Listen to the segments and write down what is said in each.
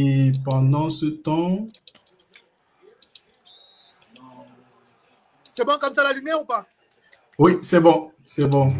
Et pendant ce temps... C'est bon comme ça la lumière ou pas? Oui, c'est bon, c'est bon.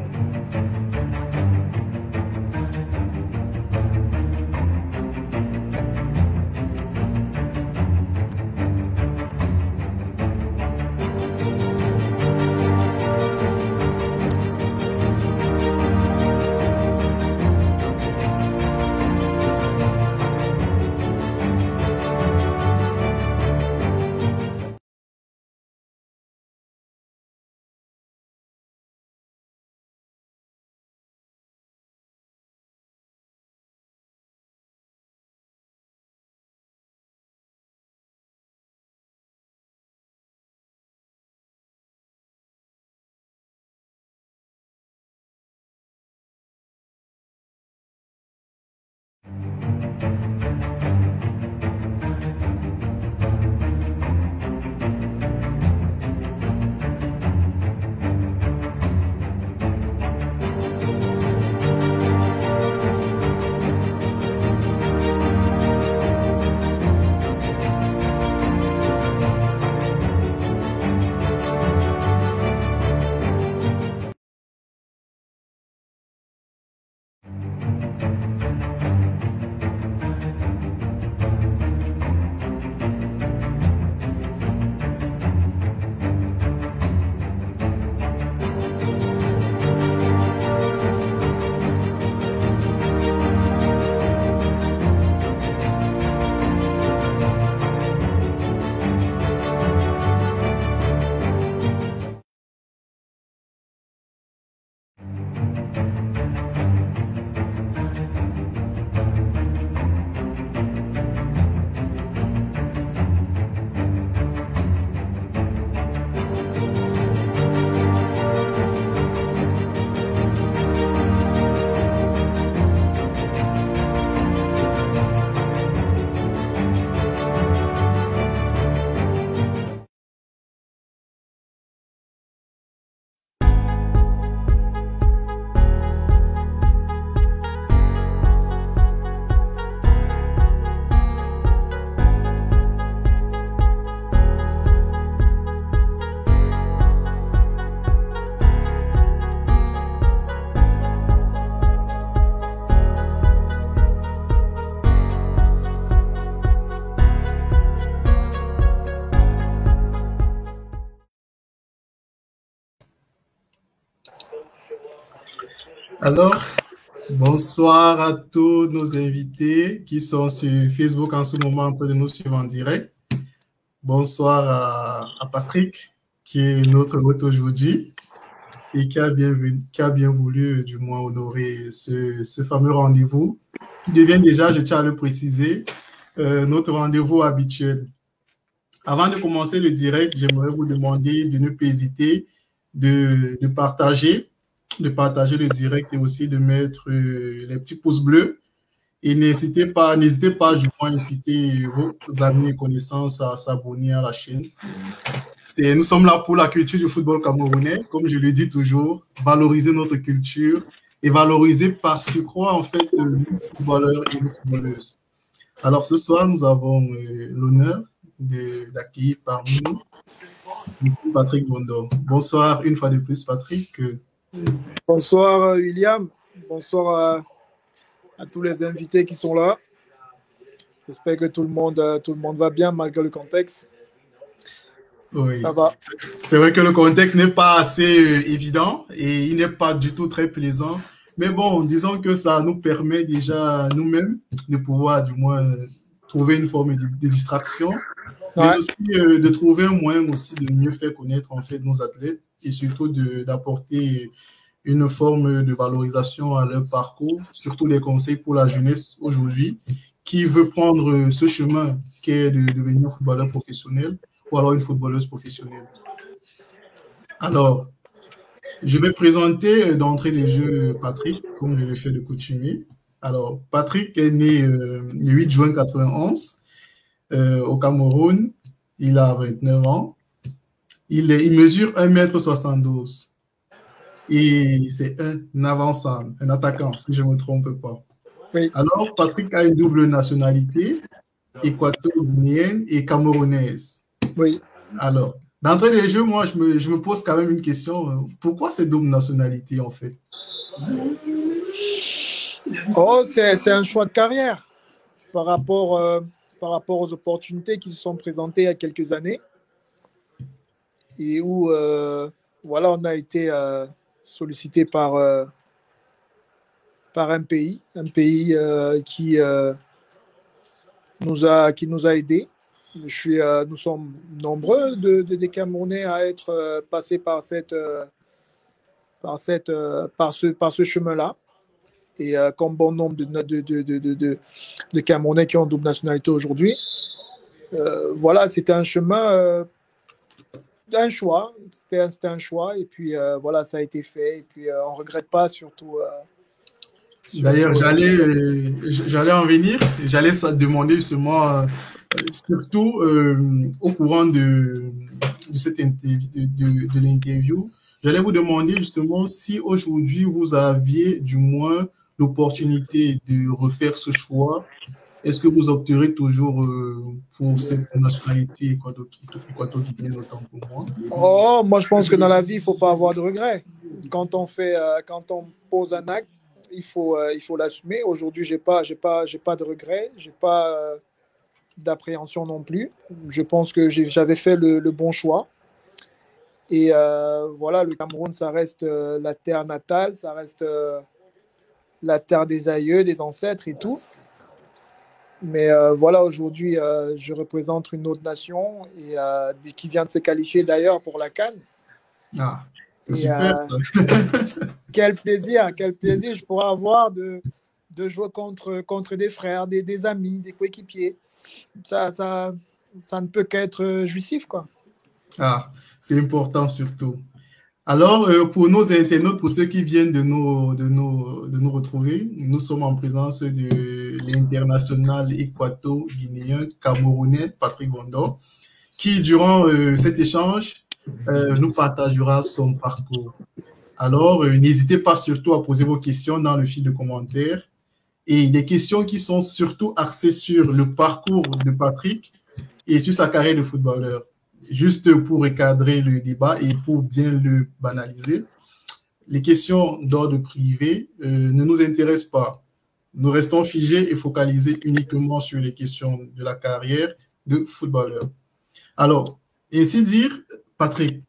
Alors, bonsoir à tous nos invités qui sont sur Facebook en ce moment en train de nous suivre en direct. Bonsoir à, Patrick, qui est notre hôte aujourd'hui et qui a bien, voulu, du moins, honorer ce, fameux rendez-vous qui devient déjà, je tiens à le préciser, euh, notre rendez-vous habituel. Avant de commencer le direct, j'aimerais vous demander de ne pas hésiter de partager de partager le direct et aussi de mettre euh, les petits pouces bleus. Et n'hésitez pas, n'hésitez pas, je à inciter vos amis et connaissances à s'abonner à la chaîne. Nous sommes là pour la culture du football camerounais, comme je le dis toujours, valoriser notre culture et valoriser par ce croit en fait nos footballeurs et nos footballeuses. Alors ce soir, nous avons euh, l'honneur d'accueillir parmi nous Patrick Bondor. Bonsoir une fois de plus, Patrick. Bonsoir euh, William, bonsoir à, tous les invités qui sont là. J'espère que tout le, monde, euh, tout le monde va bien malgré le contexte. Oui. Ça va. C'est vrai que le contexte n'est pas assez euh, évident et il n'est pas du tout très plaisant. Mais bon, disons que ça nous permet déjà nous-mêmes de pouvoir du moins trouver une forme de, distraction, mais aussi de trouver un moyen aussi de mieux faire connaître en fait nos athlètes et surtout d'apporter une forme de valorisation à leur parcours, surtout les conseils pour la jeunesse aujourd'hui qui veut prendre ce chemin qui est de devenir footballeur professionnel ou alors une footballeuse professionnelle. Alors, je vais présenter d'entrée des jeux Patrick, comme je le fais de coutumier. Alors, Patrick est né euh, le 8 juin 91 euh, au Cameroun. Il a 29 ans. Il, il mesure 1m72. Et c'est un avançant, un attaquant, si je ne me trompe pas. Alors, Patrick a une double nationalité. équato-guinéenne et camerounaise. Oui. Alors, d'entrée des jeux, moi, je me, je me, pose quand même une question. Pourquoi ces doubles nationalités, en fait? Oh, c'est un choix de carrière par rapport, euh, par rapport aux opportunités qui se sont présentées il y a quelques années et où euh, voilà, on a été euh, sollicité par, par un pays, un pays qui, nous a, qui nous a aidés. Nous sommes nombreux de, de, des Camerounais à être passés par, cette, par, cette, par ce, par ce chemin-là et euh, comme bon nombre de, de, de, Camerounais qui ont double nationalité aujourd'hui. Euh, voilà, c'était un chemin, euh, un choix. C'était un, choix. Et puis voilà, ça a été fait. Et puis on ne regrette pas, surtout. D'ailleurs, j'allais, j'allais en venir. J'allais demander justement, surtout au courant de, de cette de l'interview, J'allais vous demander justement si aujourd'hui vous aviez du moins l'opportunité de refaire ce choix, est-ce que vous opterez toujours euh, pour cette nationalité autant pour moi? Oh, moi je pense que dans la vie, il ne faut pas avoir de regrets. Quand on, fait, euh, quand on pose un acte, il faut euh, il faut l'assumer. Aujourd'hui, je n'ai pas, pas, pas de regrets, je n'ai pas d'appréhension non plus. Je pense que j'avais fait le, bon choix. Et voilà, le Cameroun, ça reste la terre natale, ça reste la terre des aïeux, des ancêtres et tout. Mais euh, voilà, aujourd'hui, euh, je représente une autre nation et, euh, qui vient de se qualifier d'ailleurs pour la Cannes. Ah, c'est super ça. quel plaisir, quel plaisir je pourrais avoir de, de jouer contre, contre des frères, des, des amis, des coéquipiers. Ça, ça, ça ne peut qu'être jouissif, quoi. Ah, c'est important surtout. Alors, euh, pour nos internautes, pour ceux qui viennent de nous, retrouver, nous sommes en présence de l'international équato-guinéen camerounais Patrick Bondo, qui, durant euh, cet échange, euh, nous partagera son parcours. Alors, n'hésitez pas surtout à poser vos questions dans le fil de commentaires et des questions qui sont surtout axées sur le parcours de Patrick et sur sa carrière de footballeur juste pour recadrer le débat et pour bien le banaliser, les questions d'ordre privé euh, ne nous intéressent pas. Nous restons figés et focalisés uniquement sur les questions de la carrière de footballeur. Alors, ainsi dire, Patrick,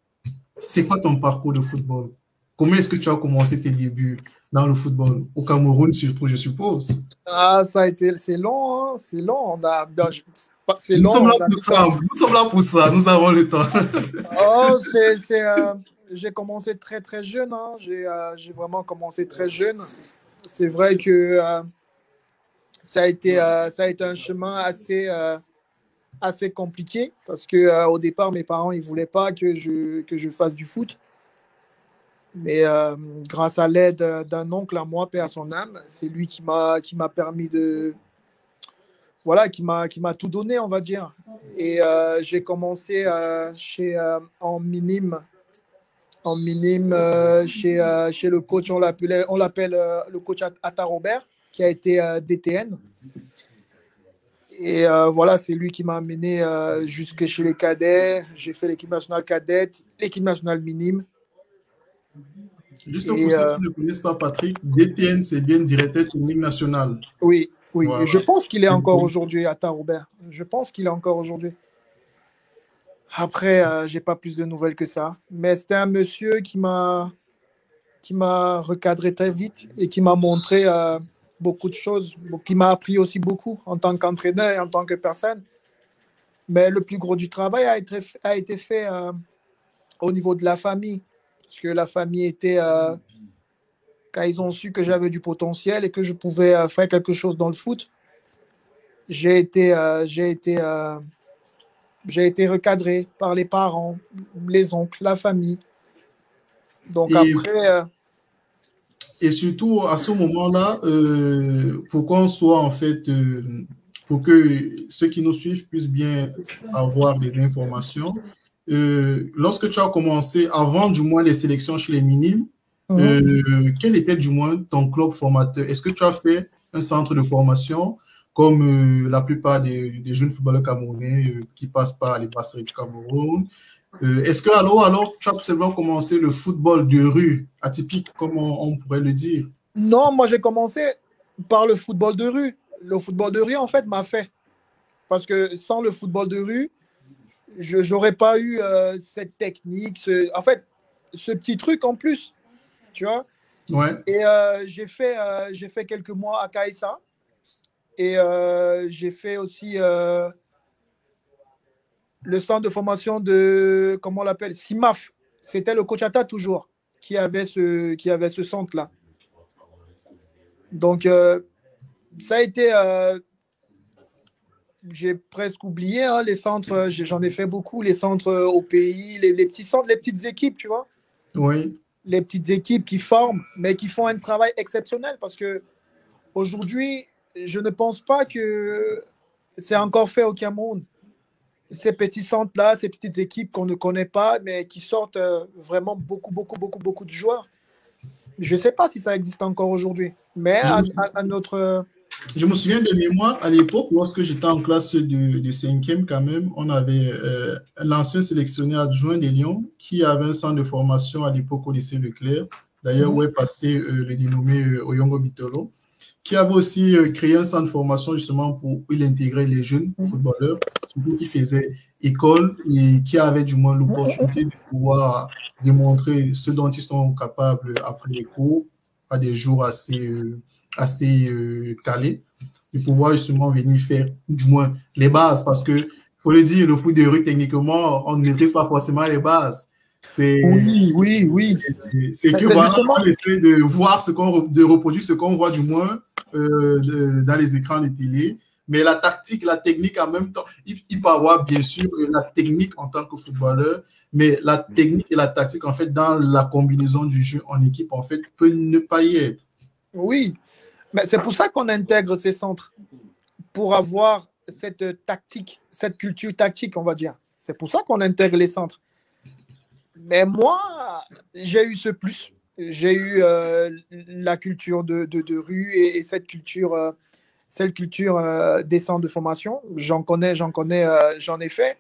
c'est quoi ton parcours de football? Comment est-ce que tu as commencé tes débuts dans le football Au Cameroun surtout, je suppose? Ah, ça a été, c'est long, hein, c'est long. On a, c'est long. Nous sommes, là pour ça. nous sommes là pour ça, nous avons le temps. oh, c'est, euh, j'ai commencé très très jeune, hein. j'ai, euh, j'ai vraiment commencé très jeune. C'est vrai que euh, ça, a été, ça a été un chemin assez, assez compliqué parce que au départ, mes parents ne voulaient pas que je, que je fasse du foot. Mais grâce à l'aide d'un oncle à moi, père à son âme, c'est lui qui m'a, qui m'a permis de, voilà, qui m'a qui m'a tout donné, on va dire. Et euh, j'ai commencé euh, chez euh, en minime, en minime chez chez le coach, on l'appelle on l'appelle le coach Atta Robert, qui a été DTN. Et voilà, c'est lui qui m'a amené jusque chez les cadets. J'ai fait l'équipe nationale cadette, l'équipe nationale minime. Juste pour ceux qui ne connaissent pas Patrick, DTN, c'est bien directeur technique national. Oui, oui, je pense qu'il est encore aujourd'hui à Robert. Je pense qu'il est encore aujourd'hui. Après, je euh, j'ai pas plus de nouvelles que ça. Mais c'était un monsieur qui m'a qui m'a recadré très vite et qui m'a montré euh, beaucoup de choses, qui m'a appris aussi beaucoup en tant qu'entraîneur et en tant que personne. Mais le plus gros du travail a été, a été fait euh, au niveau de la famille, parce que la famille était quand ils ont su que j'avais du potentiel et que je pouvais euh, faire quelque chose dans le foot, j'ai été, euh, j'ai été, euh, j'ai été recadré par les parents, les oncles, la famille. Donc après. Et surtout à ce moment-là, pour qu'on soit en fait, pour que ceux qui nous suivent puissent bien avoir des informations, lorsque tu as commencé, avant du moins les sélections chez les minimes, euh, quel était du moins ton club formateur? Est-ce que tu as fait un centre de formation comme la plupart des, jeunes footballeurs camerounais qui passent par les passeries du Cameroun? Est-ce que alors, alors tu as tout simplement commencé le football de rue, atypique, comme on pourrait le dire? Non, moi j'ai commencé par le football de rue. Le football de rue, en fait, m'a fait. Parce que sans le football de rue, je n'aurais pas eu euh, cette technique, en fait, ce petit truc en plus, tu vois. Ouais. Et euh, j'ai fait, euh, j'ai fait quelques mois à Kaisa. Et j'ai fait aussi le centre de formation de, comment on l'appelle, SIMAF. C'était le Coachata toujours qui avait ce, qui avait ce centre-là. Donc, ça a été j'ai presque oublié hein, les centres, j'en ai fait beaucoup, les centres au pays, les, petits centres, les petites équipes, tu vois. Oui. Les petites équipes qui forment, mais qui font un travail exceptionnel parce que aujourd'hui, je ne pense pas que c'est encore fait au Cameroun. Ces petits centres-là, ces petites équipes qu'on ne connaît pas, mais qui sortent euh, vraiment beaucoup, beaucoup, beaucoup, beaucoup de joueurs. Je ne sais pas si ça existe encore aujourd'hui, mais à notre je me souviens de mémoire à l'époque, lorsque j'étais en classe de, 5e, quand même, on avait euh, l'ancien sélectionneur adjoint des Lions qui avait un centre de formation à l'époque au lycée Leclerc, d'ailleurs où est passé euh, le dénommé euh, Oyongo Bitolo, qui avait aussi créé un centre de formation justement pour il intégrer les jeunes footballeurs, surtout qui faisaient école et qui avaient du moins l'opportunité de pouvoir démontrer ce dont ils sont capables après les cours à des jours assez assez euh, calé de pouvoir justement venir faire du moins les bases parce que faut le dire, le foot de rue, techniquement, on ne maîtrise pas forcément les bases. C'est, oui, oui, oui. C'est que voilà, on essaie de voir ce qu'on, de reproduire ce qu'on voit du moins euh, dans les écrans de télé. Mais la tactique, la technique en même temps, il, il, peut avoir bien sûr la technique en tant que footballeur, mais la technique et la tactique, en fait, dans la combinaison du jeu en équipe, en fait, peut ne pas y être. Oui, mais c'est pour ça qu'on intègre ces centres, pour avoir cette tactique, cette culture tactique, on va dire. C'est pour ça qu'on intègre les centres. Mais moi, j'ai eu ce plus. J'ai eu euh, la culture de, de, rue et, cette culture, euh, cette culture euh, des centres de formation. J'en connais, j'en connais, j'en ai fait.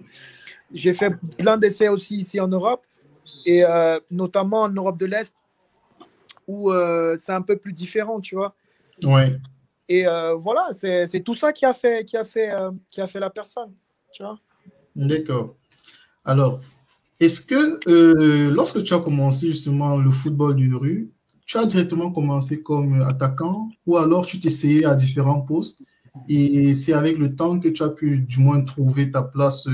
J'ai fait plein d'essais aussi ici en Europe et notamment en Europe de l'Est où c'est un peu plus différent, tu vois. Ouais. Et euh, voilà, c'est tout ça qui a fait, qui a fait, euh, qui a fait la personne. Tu vois D'accord. Alors, est-ce que euh, lorsque tu as commencé justement le football de rue, tu as directement commencé comme attaquant ou alors tu t'essayais à différents postes et c'est avec le temps que tu as pu du moins trouver ta place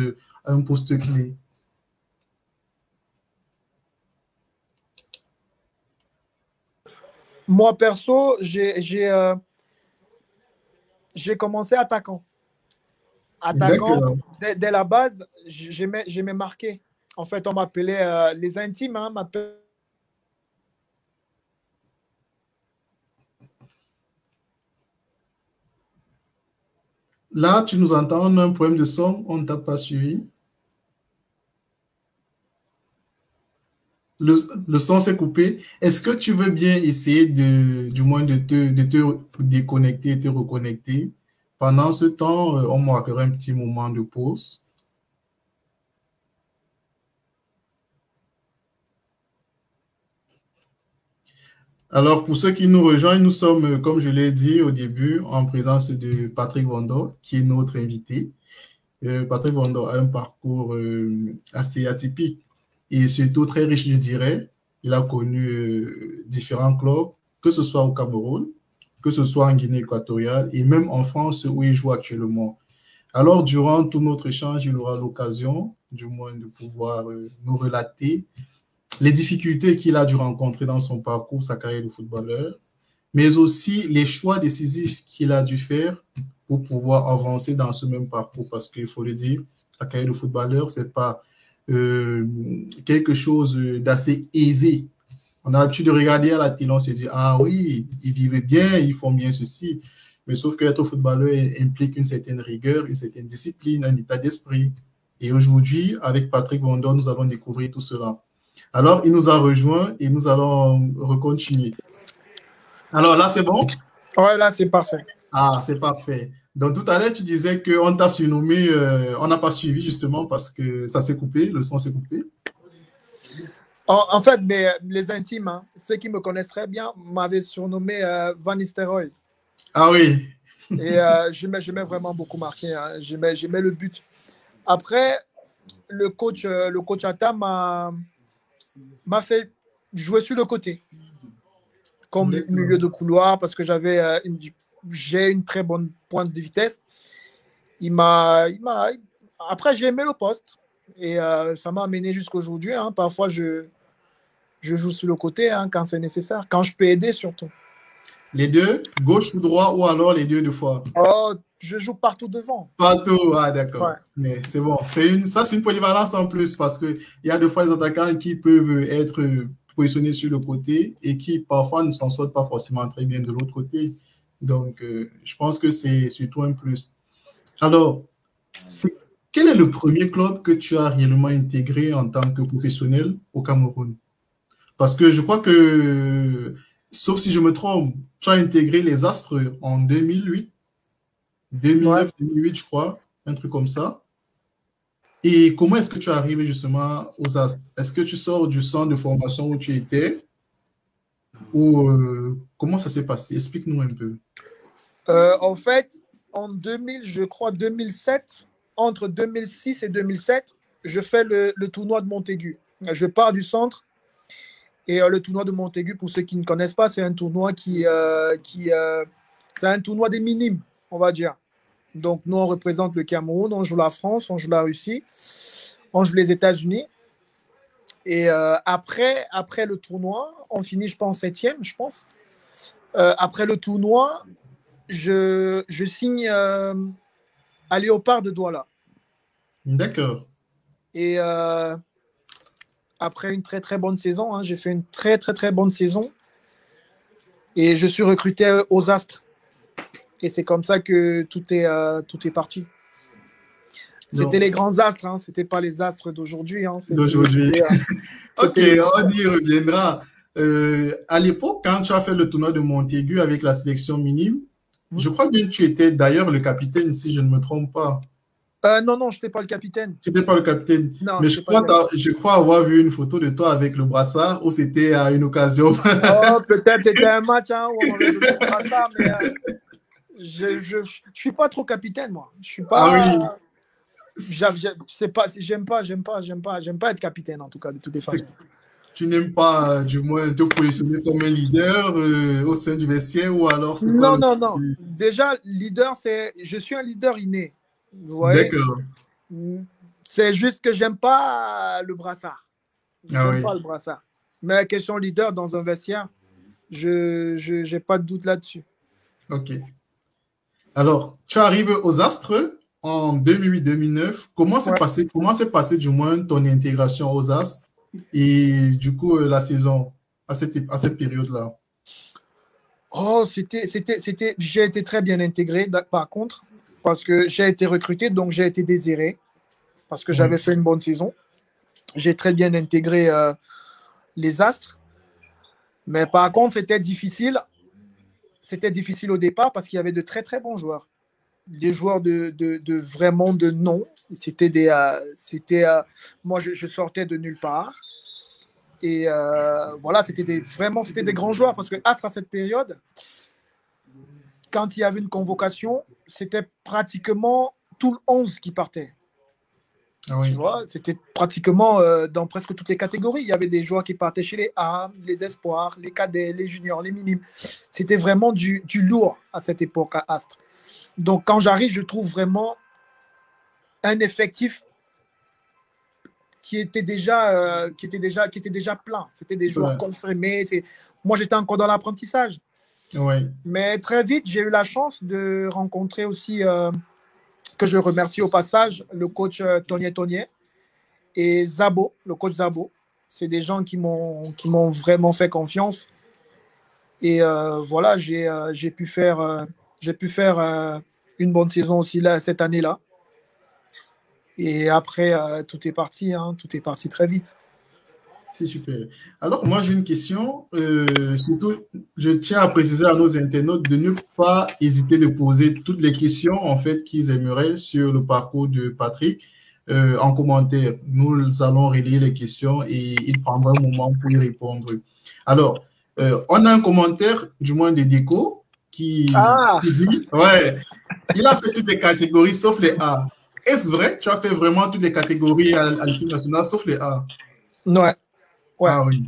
à un poste clé? Moi, perso, j'ai euh, commencé attaquant. Attaquant, dès, la base, j'aimais marquer. En fait, on m'appelait euh, les intimes, hein, Là, tu nous entends, on a un problème de son, on ne t'a pas suivi. Le, son s'est coupé. Est-ce que tu veux bien essayer de, du moins de te, déconnecter et te reconnecter? Pendant ce temps, euh, on marquera un petit moment de pause. Alors, pour ceux qui nous rejoignent, nous sommes, comme je l'ai dit au début, en présence de Patrick Vando, qui est notre invité. Euh, Patrick Vando a un parcours euh, assez atypique et surtout très riche, je dirais. Il a connu euh, différents clubs, que ce soit au Cameroun, que ce soit en Guinée équatoriale et même en France où il joue actuellement. Alors, durant tout notre échange, il aura l'occasion, du moins, de pouvoir euh, nous relater les difficultés qu'il a dû rencontrer dans son parcours, sa carrière de footballeur, mais aussi les choix décisifs qu'il a dû faire pour pouvoir avancer dans ce même parcours. Parce qu'il faut le dire, la carrière de footballeur, c'est pas euh, quelque chose d'assez aisé. On a l'habitude de regarder à la télé, on se dit, ah oui, ils vivent bien, ils font bien ceci. Mais sauf qu'être footballeur implique une certaine rigueur, une certaine discipline, un état d'esprit. Et aujourd'hui, avec Patrick Vondor, nous allons découvrir tout cela. Alors, il nous a rejoint et nous allons recontinuer. Alors là, c'est bon? Ouais, là, c'est parfait. Ah, c'est parfait. Donc tout à l'heure, tu disais qu'on t'a surnommé, euh, on n'a pas suivi justement parce que ça s'est coupé, le son s'est coupé. En, fait, les intimes, hein, ceux qui me connaissent très bien, m'avaient surnommé euh, Van Nistelrooy. Ah oui. Et euh, j'aimais vraiment beaucoup marquer. Hein. J'aimais le but. Après, le coach, euh, le coach Atta m'a fait jouer sur le côté, comme milieu de couloir, parce que j'avais euh, j'ai une très bonne pointe de vitesse. Il m'a, après j'ai aimé le poste et euh, ça m'a amené jusqu'aujourd'hui. Hein. Parfois je, je joue sur le côté hein, quand c'est nécessaire, quand je peux aider surtout. Les deux, gauche ou droit, ou alors les deux de fois? Oh, je joue partout devant. Partout, ah d'accord. Mais c'est bon. C'est une, ça, c'est une polyvalence en plus parce qu'il y a des fois des attaquants qui peuvent être positionnés sur le côté et qui parfois ne s'en sortent pas forcément très bien de l'autre côté. Donc, euh, je pense que c'est surtout un plus. Alors, quel est le premier club que tu as réellement intégré en tant que professionnel au Cameroun? Parce que je crois que sauf si je me trompe, tu as intégré les Astres en 2008, 2009, 2008, je crois, un truc comme ça. Et comment est-ce que tu es arrivé justement aux Astres? Est-ce que tu sors du centre de formation où tu étais? Ou euh, comment ça s'est passé? Explique-nous un peu. Euh, en fait, en 2000, je crois 2007, entre 2006 et 2007, je fais le, tournoi de Montaigu. Je pars du centre et euh, le tournoi de Montaigu, pour ceux qui ne connaissent pas, c'est un tournoi qui, euh, qui c'est un tournoi des minimes, on va dire. Donc nous, on représente le Cameroun, on joue la France, on joue la Russie, on joue les États-Unis. Et après, après le tournoi, on finit, je pense, septième, je pense. après le tournoi, je, je signe à Léopard de Douala. D'accord. Et après une très très bonne saison. Hein. J'ai fait une très très très bonne saison. Et je suis recruté aux Astres. Et c'est comme ça que tout est, euh, tout est parti. C'était les grands astres, hein. c'était pas les astres d'aujourd'hui. Hein. D'aujourd'hui. ok, on y reviendra. Euh, à l'époque, quand tu as fait le tournoi de Montaigu avec la sélection minime, je crois que tu étais d'ailleurs le capitaine, si je ne me trompe pas. Euh, non, non, je n'étais pas le capitaine. Tu n'étais pas le capitaine. Mais je crois, je crois avoir vu une photo de toi avec le brassard ou c'était à une occasion. oh, peut-être c'était un match hein, où on avait le brassard, mais euh, je ne suis pas trop capitaine, moi. Je suis pas. Ah oui. pas, j'aime pas, j'aime pas, j'aime pas, j'aime pas être capitaine en tout cas de toutes les façons. Tu n'aimes pas, du moins, te positionner comme un leader euh, au sein du vestiaire ou alors Non, non, non. Déjà, leader, c'est, je suis un leader inné. D'accord. C'est juste que j'aime pas le brassard. Ah j'aime pas le brassard. Mais question leader dans un vestiaire, je n'ai pas de doute là-dessus. Ok. Alors, tu arrives aux Astres en 2008-2009. Comment s'est passé, comment s'est passé du moins ton intégration aux Astres? Et du coup euh, la saison à cette, à cette période-là? Oh, c'était, c'était, c'était, j'ai été très bien intégré. Par contre, parce que j'ai été recruté, donc j'ai été désiré, parce que j'avais fait une bonne saison. J'ai très bien intégré euh, les astres. Mais par contre, c'était difficile. C'était difficile au départ parce qu'il y avait de très très bons joueurs. Des joueurs de, de, vraiment de nom. C'était des. Euh, c'était, euh, moi, je, sortais de nulle part. Et voilà, c'était des, vraiment c'était des grands joueurs parce que Astre à cette période, quand il y avait une convocation, c'était pratiquement tout le 11 qui partait. Ah c'était pratiquement euh, dans presque toutes les catégories. Il y avait des joueurs qui partaient chez les A, les espoirs, les cadets, les juniors, les minimes. C'était vraiment du, du, lourd à cette époque à Astre. Donc quand j'arrive, je trouve vraiment un effectif qui était déjà, euh, qui était déjà, qui était déjà plein. C'était des joueurs confirmés. Moi, j'étais encore dans l'apprentissage. Mais très vite, j'ai eu la chance de rencontrer aussi, euh, que je remercie au passage, le coach euh, Tonier Tonier et Zabo, le coach Zabo. C'est des gens qui m'ont vraiment fait confiance. Et euh, voilà, j'ai pu faire, j'ai pu faire une bonne saison aussi là, cette année-là. Et après, tout est parti, hein, tout est parti très vite. C'est super. Alors, moi, j'ai une question. Euh, surtout, je tiens à préciser à nos internautes de ne pas hésiter de poser toutes les questions, en fait, qu'ils aimeraient sur le parcours de Patrick euh, en commentaire. Nous allons relire les questions et il prendra un moment pour y répondre. Alors, euh, on a un commentaire, du moins de Déco, qui, Ah. qui dit, ouais, il a fait toutes les catégories sauf les A. Est-ce vrai? Tu as fait vraiment toutes les catégories à, à l'équipe nationale sauf les A? Ouais. Ouais. Ah oui.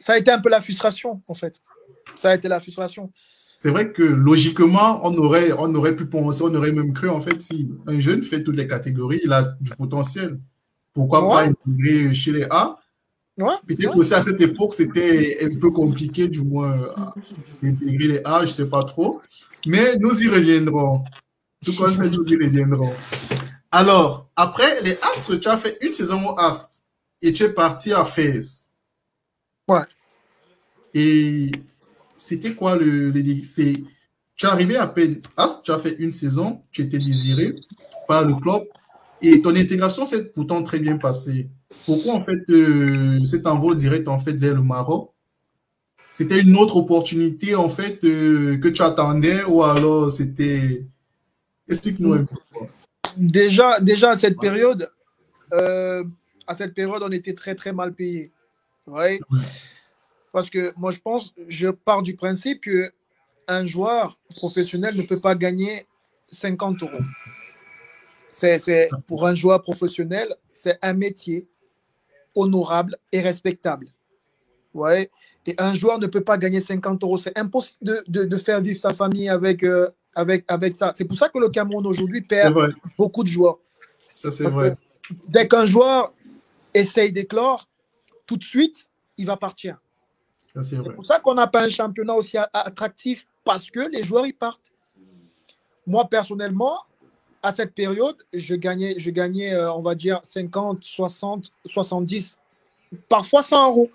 Ça a été un peu la frustration, en fait. Ça a été la frustration. C'est vrai que logiquement, on aurait, on aurait pu penser, on aurait même cru, en fait, si un jeune fait toutes les catégories, il a du potentiel. Pourquoi pas intégrer chez les A? Ouais. Peut-être aussi à cette époque, c'était un peu compliqué, du moins, d'intégrer les A, je ne sais pas trop. Mais nous y reviendrons. Tout comme nous y reviendrons. Alors, après les Astres, tu as fait une saison au Astres et tu es parti à Fès. Ouais. Et c'était quoi le, le c'est tu es arrivé à peine Astres, tu as fait une saison, tu étais désiré par le club et ton intégration s'est pourtant très bien passée. Pourquoi en fait euh, cet envol direct en fait vers le Maroc? C'était une autre opportunité en fait euh, que tu attendais ou alors c'était explique-nous un peu. Déjà, déjà à cette période, euh, à cette période, on était très très mal payé. Ouais. Ouais. Parce que moi, je pense, je pars du principe que un joueur professionnel ne peut pas gagner 50 euros. C'est- pour un joueur professionnel, c'est un métier honorable et respectable. Ouais. Et un joueur ne peut pas gagner 50 euros. C'est impossible de, de- de faire vivre sa famille avec, euh, avec, avec ça. C'est pour ça que le Cameroun aujourd'hui perd beaucoup de joueurs. ça c'est vrai. dès qu'un joueur essaye d'éclore, tout de suite, il va partir. C'est pour ça qu'on n'a pas un championnat aussi a- attractif parce que les joueurs, ils partent. Moi, personnellement, à cette période, je gagnais, je gagnais euh, on va dire, 50, 60, 70, parfois 100 euros.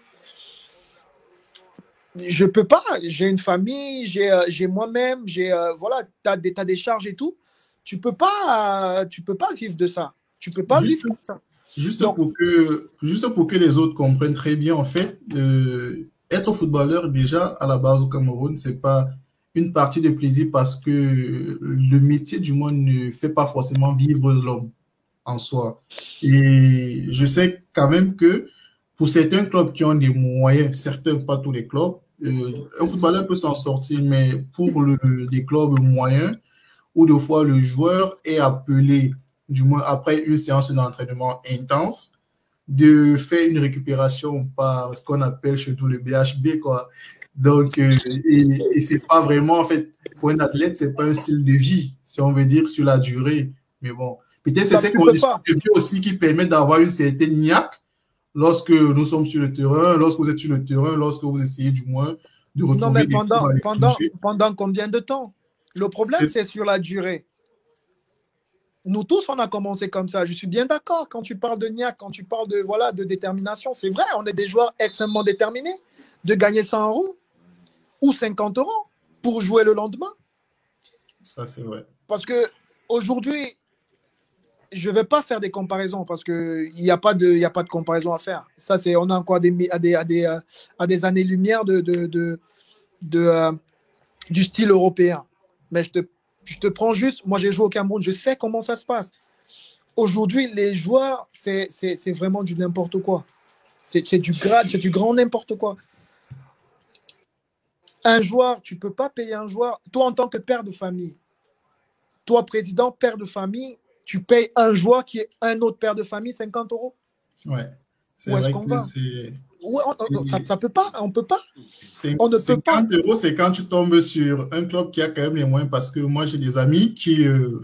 Je peux pas. J'ai une famille, j'ai euh, moi-même, j'ai euh, voilà, t'as des t'as des charges et tout. Tu peux pas, tu peux pas vivre de ça. Tu peux pas Juste- vivre comme ça. Juste Donc- pour que, juste pour que les autres comprennent très bien, en fait, être footballeur déjà à la base au Cameroun, c'est pas une partie de plaisir parce que le métier du moins ne fait pas forcément vivre l'homme en soi. Et je sais quand même que pour certains clubs qui ont des moyens, certains, pas tous les clubs, euh, un footballeur peut s'en sortir, mais pour des clubs moyens, où des fois le joueur est appelé du moins après une séance d'entraînement intense, de faire une récupération par ce qu'on appelle chez nous le BHB, quoi. Donc, euh, et, et c'est pas vraiment, en fait, pour un athlète, c'est pas un style de vie, si on veut dire, sur la durée. Mais bon, peut-être c'est ces conditions de vie aussi qui permettent d'avoir une certaine niaque lorsque nous sommes sur le terrain, lorsque vous êtes sur le terrain, lorsque vous essayez du moins de retrouver Non, mais pendant, pendant, pendant combien de temps? Le problème, C'est- c'est sur la durée. Nous tous, on a commencé comme ça. Je suis bien d'accord quand tu parles de niaque, quand tu parles de, voilà, de détermination. C'est vrai, on est des joueurs extrêmement déterminés de gagner 100 euros ou 50 euros pour jouer le lendemain. Ça, c'est vrai. Parce que aujourd'hui, je ne vais pas faire des comparaisons parce qu'il n'y a, pas de- y a pas de comparaison à faire. Ça, c'est, on a encore des, à des, à des, à des années-lumière de, de, de, de, euh, du style européen. Mais je te, je te prends juste, moi j'ai joué au Cameroun, je sais comment ça se passe. Aujourd'hui, les joueurs, c'est, c'est, c'est vraiment du n'importe quoi. C'est, c'est du grade, c'est du grand n'importe quoi. Un joueur, tu ne peux pas payer un joueur. Toi, en tant que père de famille, toi, président, père de famille, tu payes un joueur qui est un autre père de famille 50 euros. Ouais. C'est Où est-ce qu'on va? Ouais, on- ça, ça peut pas, on peut pas. On ne peut pas. 50 euros, c'est quand tu tombes sur un club qui a quand même les moyens, parce que moi, j'ai des amis qui, euh,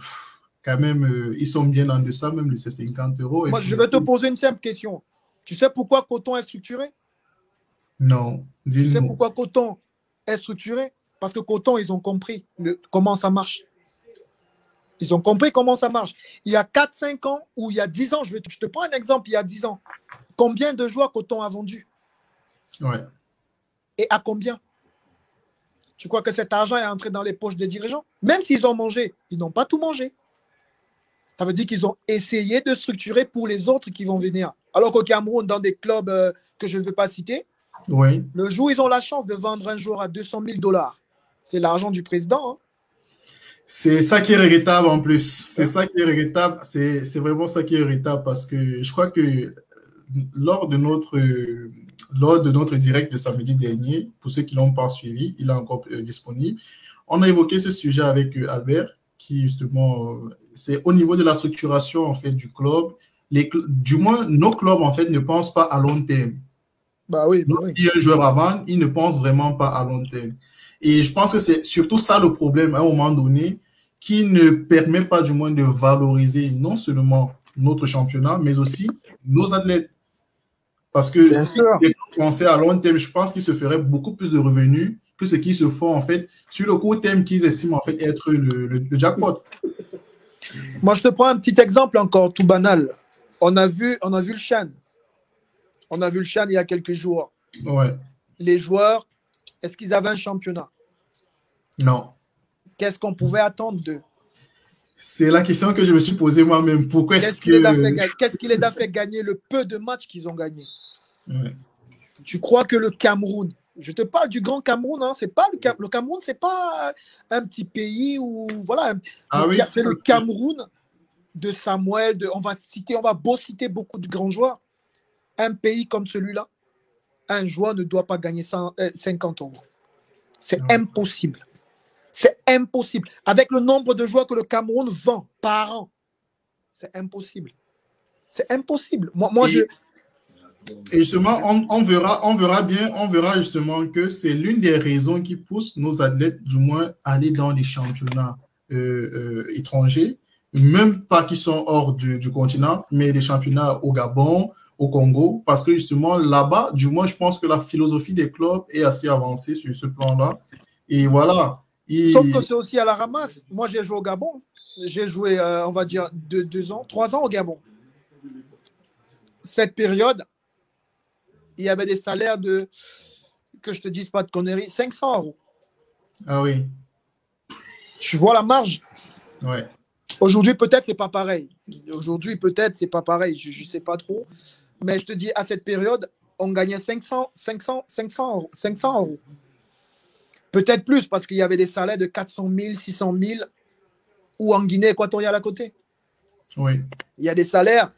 quand même, euh, ils sont bien en deçà, même de ces 50 euros. Et Moi, puis, je vais te poser une simple question. Tu sais pourquoi Coton est structuré? Non, Tu sais pourquoi Coton est structuré Parce que Coton, ils ont compris le- comment ça marche. Ils ont compris comment ça marche. Il y a 4-5 ans ou il y a 10 ans, je, vais te, je te prends un exemple, il y a 10 ans. Combien de joueurs Coton a vendu? Ouais. Et à combien? Tu crois que cet argent est entré dans les poches des dirigeants? Même s'ils ont mangé, ils n'ont pas tout mangé. Ça veut dire qu'ils ont essayé de structurer pour les autres qui vont venir. Alors qu'au Cameroun, dans des clubs euh, que je ne veux pas citer, Oui, le jour où ils ont la chance de vendre un joueur à 200 000 dollars, c'est l'argent du président. hein. c'est ça qui est regrettable en plus. C'est ça qui est regrettable. C'est vraiment ça qui est regrettable parce que je crois que euh, lors de notre, euh, lors de notre direct de samedi dernier, pour ceux qui l'ont pas suivi, il est encore euh, disponible. On a évoqué ce sujet avec Albert, qui justement, c'est au niveau de la structuration en fait du club. Les, du moins, nos clubs en fait ne pensent pas à long terme. Bah oui, bah oui. A un joueur à vendre, il ne pense vraiment pas à long terme. Et je pense que c'est surtout ça le problème à un moment donné qui ne permet pas du moins de valoriser non seulement notre championnat, mais aussi nos athlètes. Parce que Bien si gens pensaient à long terme, je pense qu'ils se feraient beaucoup plus de revenus que ce qu'ils se font en fait sur le court terme qu'ils estiment en fait être le, le- le jackpot. Moi, je te prends un petit exemple encore tout banal. On a vu, on a vu le Chan. On a vu le Chan il y a quelques jours. Ouais. Les joueurs, est-ce qu'ils avaient un championnat? Non. Qu'est-ce qu'on pouvait attendre d'eux? C'est la question que je me suis posée moi-même. Pourquoi est-ce que. ga- qu'est-ce qui les a fait gagner le peu de matchs qu'ils ont gagnés? Ouais. Tu crois que le Cameroun, je te parle du grand Cameroun, hein, c'est pas le, Cam- le Cameroun, c'est pas un petit pays où voilà, Ah oui. C'est le Cameroun de Samuel, de, on va citer, on va beau citer beaucoup de grands joueurs. Un pays comme celui-là, un joueur ne doit pas gagner 100, euh, 50 euros. C'est impossible. C'est impossible. Avec le nombre de joueurs que le Cameroun vend par an, c'est impossible. C'est impossible. Moi, moi Et- je, Et justement, on, on verra, on verra bien, on verra justement que c'est l'une des raisons qui pousse nos athlètes, du moins, à aller dans les championnats euh, euh, étrangers, même pas qui sont hors du, du continent, mais les championnats au Gabon, au Congo, parce que justement, là-bas, du moins, je pense que la philosophie des clubs est assez avancée sur ce plan-là. Et voilà. Et- Sauf que c'est aussi à la ramasse. Moi, j'ai joué au Gabon. J'ai joué, euh, on va dire, deux, deux ans, trois ans au Gabon. Cette période, il y avait des salaires de, que je te dise pas de conneries, 500 euros. Ah oui, Tu vois la marge? Ouais. Aujourd'hui, peut-être c'est pas pareil. Aujourd'hui, peut-être c'est pas pareil. Je ne sais pas trop. Mais je te dis, à cette période, on gagnait 500, 500, 500 euros. 500 euros. Peut-être plus parce qu'il y avait des salaires de 400 000, 600 000 ou en Guinée équatoriale à côté. Oui, Il y a des salaires,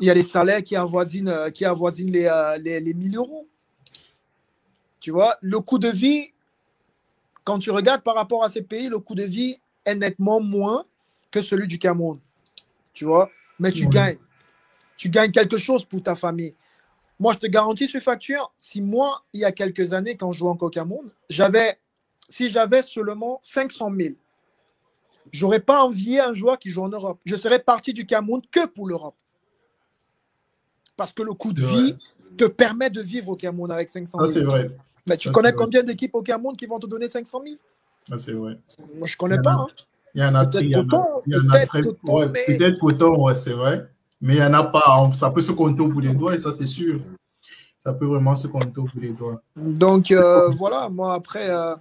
il y a des salaires qui avoisinent, qui avoisinent les, euh, les, les 1000 euros. Tu vois, le coût de vie, quand tu regardes par rapport à ces pays, le coût de vie est nettement moins que celui du Cameroun. Tu vois, mais tu Oui. gagnes. Tu gagnes quelque chose pour ta famille. Moi, je te garantis sur facture, si moi, il y a quelques années, quand je jouais encore au Cameroun, j'avais, si j'avais seulement 500 000, j'aurais pas envié un joueur qui joue en Europe. Je serais parti du Cameroun que pour l'Europe. Parce que le coût de vie te permet de vivre au Cameroun avec 500 ça 000. c'est vrai. Mais tu connais combien d'équipes au Cameroun qui vont te donner 500 000 Ça c'est vrai. Moi, je connais Il y en pas. hein. Il y en a, Peut-être en Coton, il y en a peut-être très, Coton, ouais, mais- peut-être Coton, ouais, c'est vrai. Mais il n'y en a pas. On- ça peut se compter au bout des doigts et ça, c'est sûr. Ça peut vraiment se compter au bout des doigts. Donc euh, voilà, moi après, euh,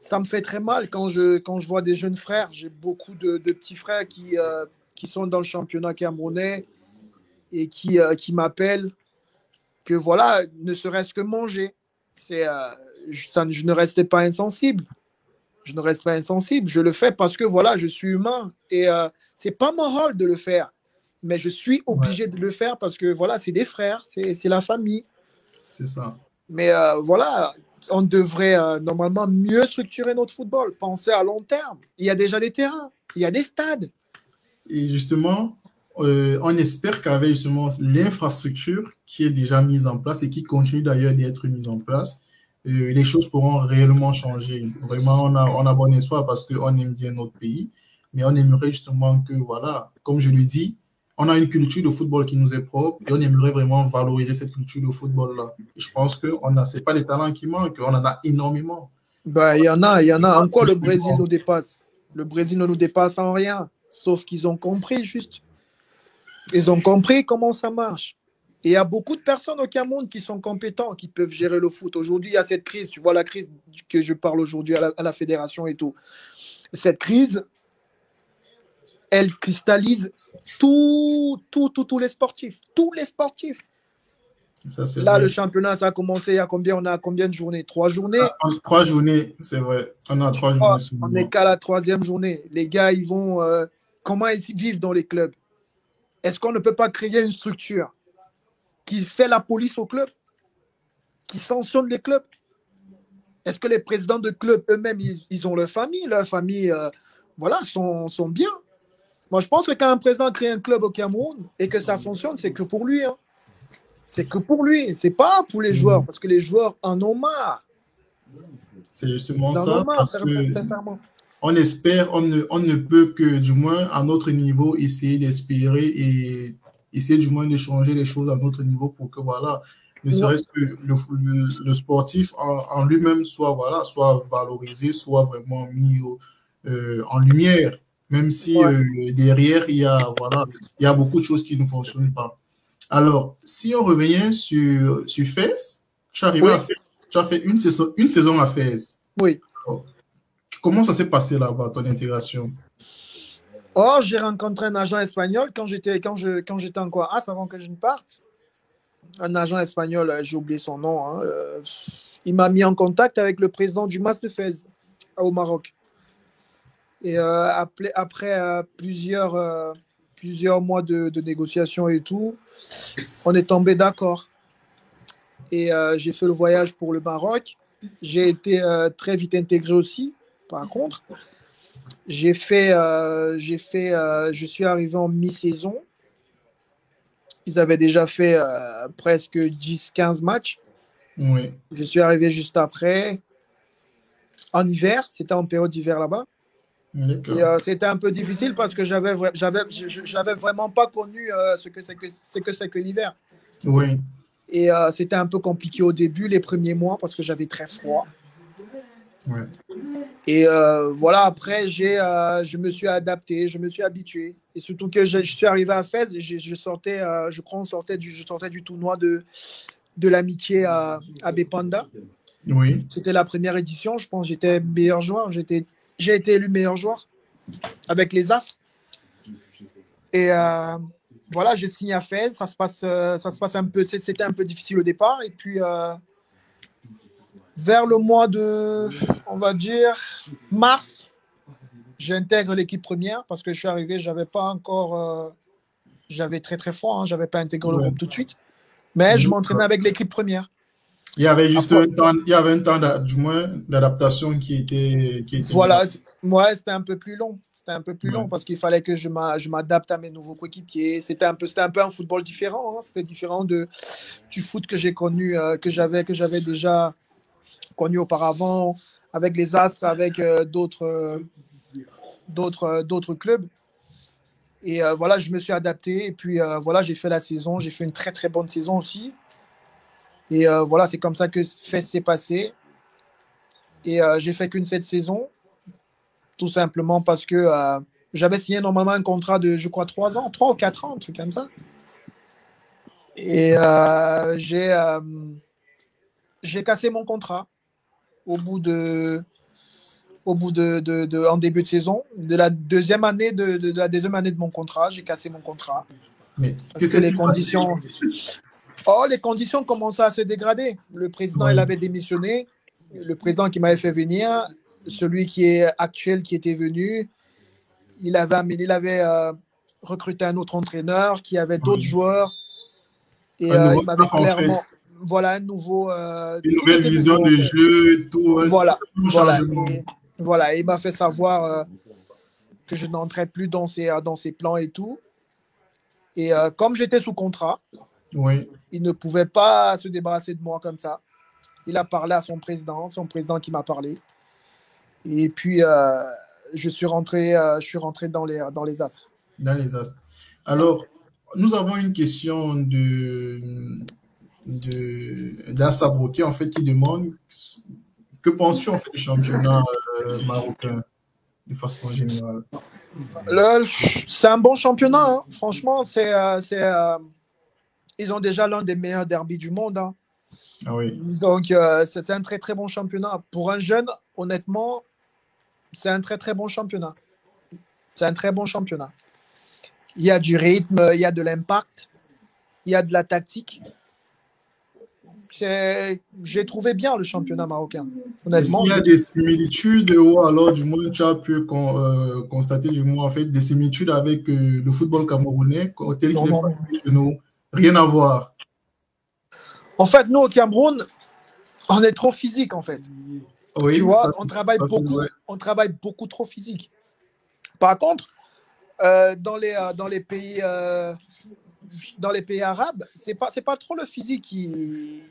ça me fait très mal quand je, quand vois des jeunes frères. J'ai beaucoup de, petits frères qui, euh, qui sont dans le championnat camerounais et qui, m'appellent que voilà, ne serait-ce que manger. C'est, je, ne restais pas insensible. Je ne reste pas insensible. Je le fais parce que voilà, je suis humain et euh, c'est pas mon rôle de le faire. Mais je suis obligé de le faire parce que voilà, c'est des frères, c'est c'est la famille. C'est ça. Mais euh, voilà, on devrait euh, normalement mieux structurer notre football, penser à long terme. Il y a déjà des terrains, il y a des stades. Et justement, euh, on espère qu'avec justement l'infrastructure qui est déjà mise en place et qui continue d'ailleurs d'être mise en place, euh, les choses pourront réellement changer. Vraiment, on a, on a bon espoir parce qu'on aime bien notre pays, mais on aimerait justement que, voilà, comme je le dis, on a une culture de football qui nous est propre et on aimerait vraiment valoriser cette culture de football-là. Je pense que on a, c'est pas les talents qui manquent, on en a énormément. Ben, il y en a, il y en a. En quoi le Brésil nous dépasse Le Brésil ne nous dépasse en rien, sauf qu'ils ont compris juste. Ils ont compris comment ça marche. Et il y a beaucoup de personnes au Cameroun qui sont compétents, qui peuvent gérer le foot. Aujourd'hui, il y a cette crise, tu vois la crise que je parle aujourd'hui à la fédération et tout. Cette crise, elle cristallise Tout, tout, tout, tous les sportifs. Tous les sportifs. Ça, Là, vrai. le championnat, ça a commencé il y a combien? On a combien de journées? Trois journées? Ah, trois journées, c'est vrai. On a trois Ah, journées le On n'est qu'à la troisième journée. Les gars, ils vont. euh, comment ils vivent dans les clubs? Est-ce qu'on ne peut pas créer une structure qui fait la police au club? Qui sanctionne les clubs? Est-ce que les présidents de clubs eux-mêmes, ils, ils ont leur famille? Leurs familles, euh, voilà, sont, sont bien. Moi, je pense que quand un président crée un club au Cameroun et que ça fonctionne, c'est que pour lui. hein. C'est que pour lui. C'est pas pour les joueurs, parce que les joueurs en ont marre. C'est justement ça, parce que on espère, on ne, on ne peut que, du moins, à notre niveau, essayer d'espérer et essayer du moins de changer les choses à notre niveau pour que, voilà, ne serait-ce que le, le- le sportif en, en lui-même soit, voilà, soit valorisé, soit vraiment mis au- euh, en lumière, même si Ouais. euh, derrière, il y a, voilà, il y a beaucoup de choses qui ne fonctionnent pas. Alors, si on revient sur, sur FES, tu Oui. as fait une saison, une saison à FES. Oui. Comment ça s'est passé là-bas, ton intégration? Oh, j'ai rencontré un agent espagnol quand j'étais quand je quand j'étais en quoi avant que je ne parte. Un agent espagnol, euh, j'ai oublié son nom. hein, euh, il m'a mis en contact avec le président du MAS de Fès au Maroc. Et euh, après, après, euh, plusieurs, euh, plusieurs mois de, de négociations et tout, on est tombé d'accord. Et j'ai fait le voyage pour le Maroc. J'ai été très vite intégré aussi, par contre. J'ai fait, euh, j'ai fait, euh, je suis arrivé en mi-saison. Ils avaient déjà fait euh, presque 10-15 matchs. Oui. Je suis arrivé juste après, en hiver. C'était en période d'hiver là-bas. Et euh, c'était un peu difficile parce que j'avais, j'avais, vraiment pas connu euh, ce que c'est que, l'hiver. Oui. Et euh, c'était un peu compliqué au début, les premiers mois, parce que j'avais très froid. Ouais. Et voilà, après, j'ai, je me suis adapté, je me suis habitué. Et surtout que je, je suis arrivé à Fès, et je, je sortais, je crois, on sortait du, je sortais du tournoi de, de l'amitié à, à Bepanda. Oui. C'était la première édition, je pense j'étais meilleur joueur. J'étais, j'ai été élu meilleur joueur avec les As. Et euh, voilà, j'ai signé à Fès. Ça se passe, euh, ça se passe un peu, c'était un peu difficile au départ. Et puis, euh, vers le mois de, on va dire, mars, j'intègre l'équipe première parce que je suis arrivé, j'avais pas encore, euh, j'avais très très froid, hein, j'avais pas intégré le Ouais. groupe tout de suite. Mais je m'entraînais avec l'équipe première. Il y avait juste Après- un temps, il y avait un temps, du moins, d'adaptation qui était, qui était. Voilà, ouais, c'était un peu plus long. C'était un peu plus Ouais. long parce qu'il fallait que je m'a- je m'adapte à mes nouveaux coéquipiers. C'était un peu, c'était un peu un football différent. hein. C'était différent de du foot que j'ai connu, euh, que j'avais, que j'avais déjà connu auparavant avec les As, avec euh, d'autres, euh, d'autres, d'autres clubs. Et voilà, je me suis adapté. Et puis voilà, j'ai fait la saison. J'ai fait une très très bonne saison aussi. Et euh, voilà, c'est comme ça que FES s'est passé. Et euh, j'ai fait qu'une cette saison, tout simplement parce que euh, j'avais signé normalement un contrat de, je crois, trois ans, trois ou quatre ans, un truc comme ça. Et j'ai j'ai cassé mon contrat au bout de, au bout de, de- de- en début de saison, de la deuxième année de, de- la deuxième année de mon contrat, j'ai cassé mon contrat Mais parce que que les conditions, oh, les conditions commençaient à se dégrader. Le président, Ouais. il avait démissionné. Le président qui m'avait fait venir, celui qui est actuel, qui était venu, il avait, amené- il avait euh, recruté un autre entraîneur qui avait d'autres joueurs. Et euh, il m'avait staff, en fait. clairement, voilà, un nouveau. euh, Une nouvelle vision de jeu, tout. Voilà, tout voilà. Et, voilà, il m'a fait savoir que je n'entrais plus dans ses, dans ses plans et tout. Et comme j'étais sous contrat, Oui. il ne pouvait pas se débarrasser de moi comme ça. Il a parlé à son président, son président qui m'a parlé. Et puis, euh, je suis rentré, euh, je suis rentré dans les, dans les As. Dans les astres. Alors, nous avons une question de de d'Assabroquet, en fait, qui demande que penses-tu en fait du championnat euh, marocain de façon générale? Le- C'est un bon championnat, hein. franchement. C'est, c'est, ils ont déjà l'un des meilleurs derbys du monde. hein. Ah oui. Donc, euh, c'est un très très bon championnat. Pour un jeune, honnêtement, c'est un très très bon championnat. C'est un très bon championnat. Il y a du rythme, il y a de l'impact, il y a de la tactique. J'ai trouvé bien le championnat marocain. Honnêtement, il y a des similitudes ou alors du moins tu as pu euh, constater du moins en fait des similitudes avec euh, le football camerounais tel qu'il est nous? Rien à voir. En fait, nous au Cameroun, on est trop physique en fait. Oui, tu vois, on travaille beaucoup, on travaille beaucoup trop physique. Par contre, euh, dans les dans les pays dans les pays arabes, c'est pas c'est pas trop le physique qui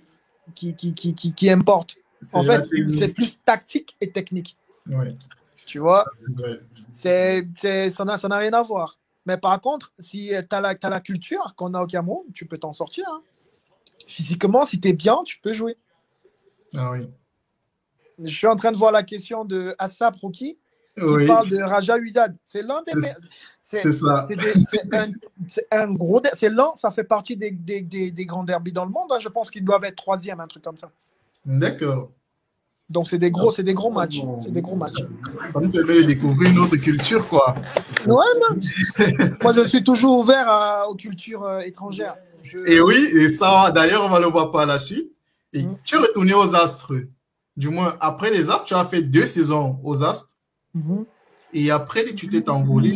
qui, qui, qui, qui, importe. En fait, c'est plus tactique et technique. Tu vois? C'est, Ça n'a rien à voir. Mais par contre, si tu as, as, la culture qu'on a au Cameroun, tu peux t'en sortir. Hein. Physiquement, si tu es bien, tu peux jouer. Ah oui. Je suis en train de voir la question de Assab Roki qui parle de Raja Huidad. C'est l'un des C'est ça. C'est un, gros. C'est lent, ça fait partie des, des, des, grands derbies dans le monde. Hein. Je pense qu'ils doivent être troisième, un truc comme ça. D'accord. Donc c'est des gros, c'est des gros matchs. C'est des gros matchs. Ça nous permet de découvrir une autre culture, quoi. Ouais, non. Moi, je suis toujours ouvert aux cultures euh, étrangères. Et oui, et ça, d'ailleurs, on va le voir par la suite. Et mm. tu es retourné aux Astres. Du moins, après les Astres, tu as fait deux saisons aux Astres. Mm-hmm. Et après, tu t'es envolé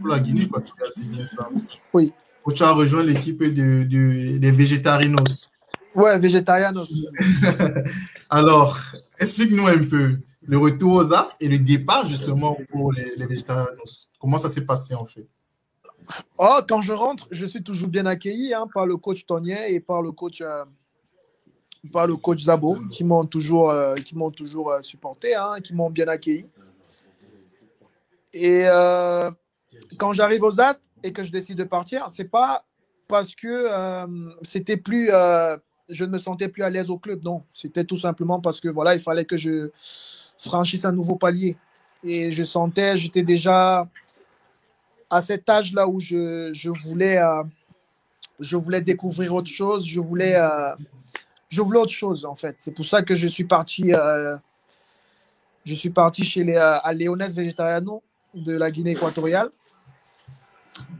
pour la Guinée c'est bien ça. Oui. Où tu as rejoint l'équipe de, de, des Vegetarianos. Ouais, Vegetarianos. Alors, explique-nous un peu le retour aux Astres et le départ justement pour les, les Vegetarianos. Comment ça s'est passé en fait? Oh, quand je rentre, je suis toujours bien accueilli hein, par le coach Tonier et par le coach, euh, par le coach Zabo qui m'ont toujours, euh, qui m'ont toujours euh, supporté, hein, qui m'ont bien accueilli. Et quand j'arrive aux Astres et que je décide de partir, c'est pas parce que c'était plus, je ne me sentais plus à l'aise au club. Non, c'était tout simplement parce que voilà, il fallait que je franchisse un nouveau palier. Et je sentais, j'étais déjà à cet âge-là où je, je voulais, je voulais découvrir autre chose. Je voulais, je voulais autre chose en fait. C'est pour ça que je suis parti. je suis parti chez les, à Léonès Vegetariano de la Guinée équatoriale.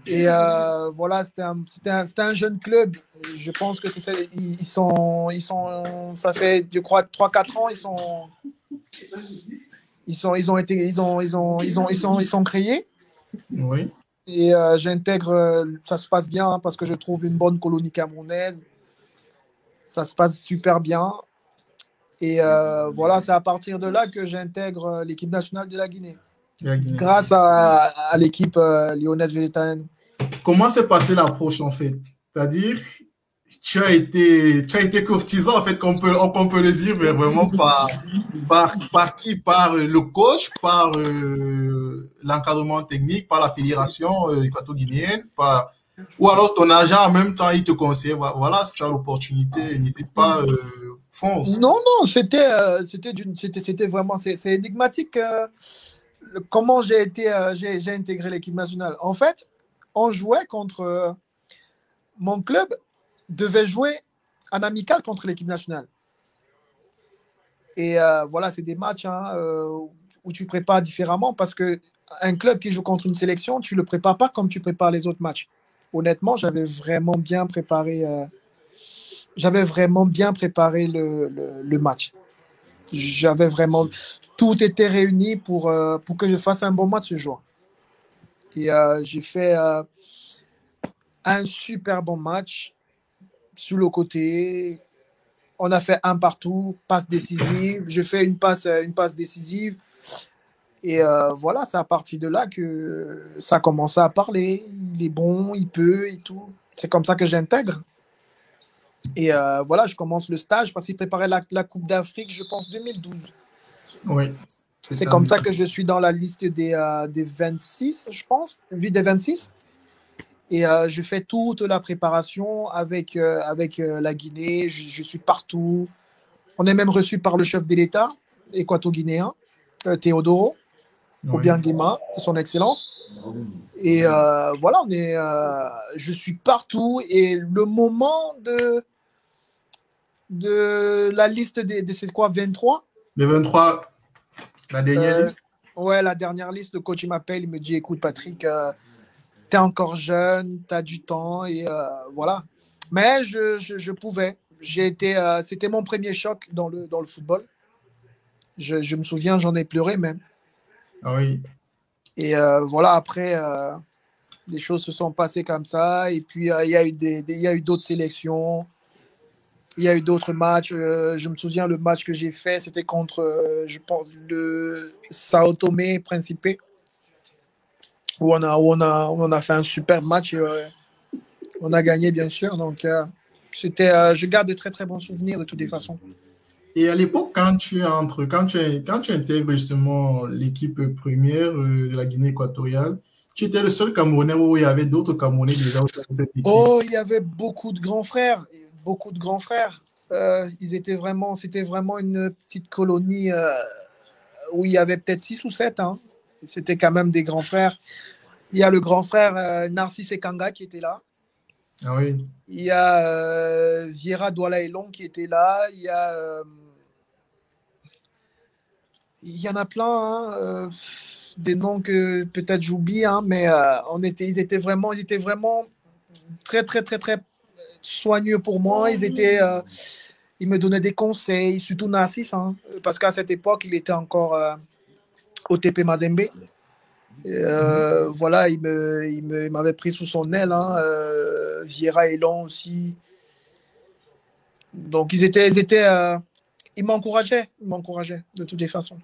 Et euh, voilà, c'était un, un, un, jeune club. Je pense que c'est ils, sont, ils sont, ça fait, je crois, 3-4 ans, ils sont, ils sont, ils ont été, ils ont, ils ont, ils ont, ils sont, ils sont créés. Oui. Et euh, j'intègre, ça se passe bien hein, parce que je trouve une bonne colonie camerounaise. Ça se passe super bien. Et euh, voilà, c'est à partir de là que j'intègre l'équipe nationale de la Guinée grâce à, l'équipe euh, lyonnaise végétarienne. Comment s'est passée l'approche en fait? C'est-à-dire, tu as été, tu as été courtisan en fait, qu'on peut, on peut le dire, mais vraiment par, par, par qui? Par le coach, par euh, l'encadrement technique, par la fédération euh, équato-guinéenne, par ou alors ton agent en même temps il te conseille voilà si tu as l'opportunité n'hésite pas euh, fonce. Non non c'était c'était c'était c'était vraiment c'est énigmatique comment j'ai été, euh, intégré l'équipe nationale. En fait, on jouait contre euh, mon club devait jouer en amical contre l'équipe nationale. Et euh, voilà, c'est des matchs hein, où tu prépares différemment parce que un club qui joue contre une sélection, tu le prépares pas comme tu prépares les autres matchs. Honnêtement, j'avais vraiment bien préparé. j'avais vraiment bien préparé le match. J'avais vraiment tout était réuni pour, euh, pour que je fasse un bon match ce jour. Et euh, j'ai fait euh, un super bon match sur le côté. On a fait un partout, passe décisive. Je fais une passe, une passe décisive. Et voilà, c'est à partir de là que ça a à parler. Il est bon, il peut et tout. C'est comme ça que j'intègre. Et voilà, je commence le stage parce qu'il préparait la, la Coupe d'Afrique, je pense, 2012. Oui. C'est comme ça que je suis dans la liste des, euh, des 26, je pense, oui, des 26. Et euh, je fais toute la préparation avec, euh, avec la Guinée. Je, suis partout. On est même reçu par le chef de l'État équato-guinéen, Théodoro, ou bien Guima, son excellence. Et voilà, on est, je suis partout. Et le moment de, de la liste des, de, c'est quoi, 23 les 23, la dernière euh, liste Ouais, la dernière liste, le coach m'appelle, il me dit écoute, Patrick, euh, tu es encore jeune, tu as du temps et voilà. Mais je, je, pouvais. été, c'était mon premier choc dans le, dans le football. Je, je me souviens, j'en ai pleuré même. Ah oui. Et voilà, après, les choses se sont passées comme ça. Et puis, des, il y a eu d'autres sélections. Il y a eu d'autres matchs. Euh, je me souviens, le match que j'ai fait, c'était contre, euh, je pense, le Sao Tomé Principe, où on a, où on a, on a fait un super match. Et, on a gagné, bien sûr. Donc, euh, c'était, je garde de très, très bons souvenirs de toutes les façons. Et à l'époque, quand tu entres, quand tu, quand tu intègres justement l'équipe première de la Guinée équatoriale, tu étais le seul Camerounais où il y avait d'autres Camerounais déjà dans cette équipe? Oh, il y avait beaucoup de grands frères beaucoup de grands frères. Euh, ils étaient vraiment, c'était vraiment une petite colonie euh, où il y avait peut-être six ou sept. Hein. C'était quand même des grands frères. Il y a le grand frère euh, Narcisse Ekanga qui était là. Ah oui. Il y a Viera Douala Elon qui était là. Il y a. il y en a plein. Hein, des noms que peut-être j'oublie, hein, mais on était, ils étaient vraiment, ils étaient vraiment très, très, très, très soigneux pour moi. Ils étaient, euh, ils me donnaient des conseils, surtout Narcisse, hein, parce qu'à cette époque, il était encore euh, au TP Mazembe. Euh, voilà, il me, il m'avait pris sous son aile. Hein, Viera Elan aussi. Donc ils étaient, ils étaient, ils m'encourageaient, ils m'encourageaient de toutes les façons.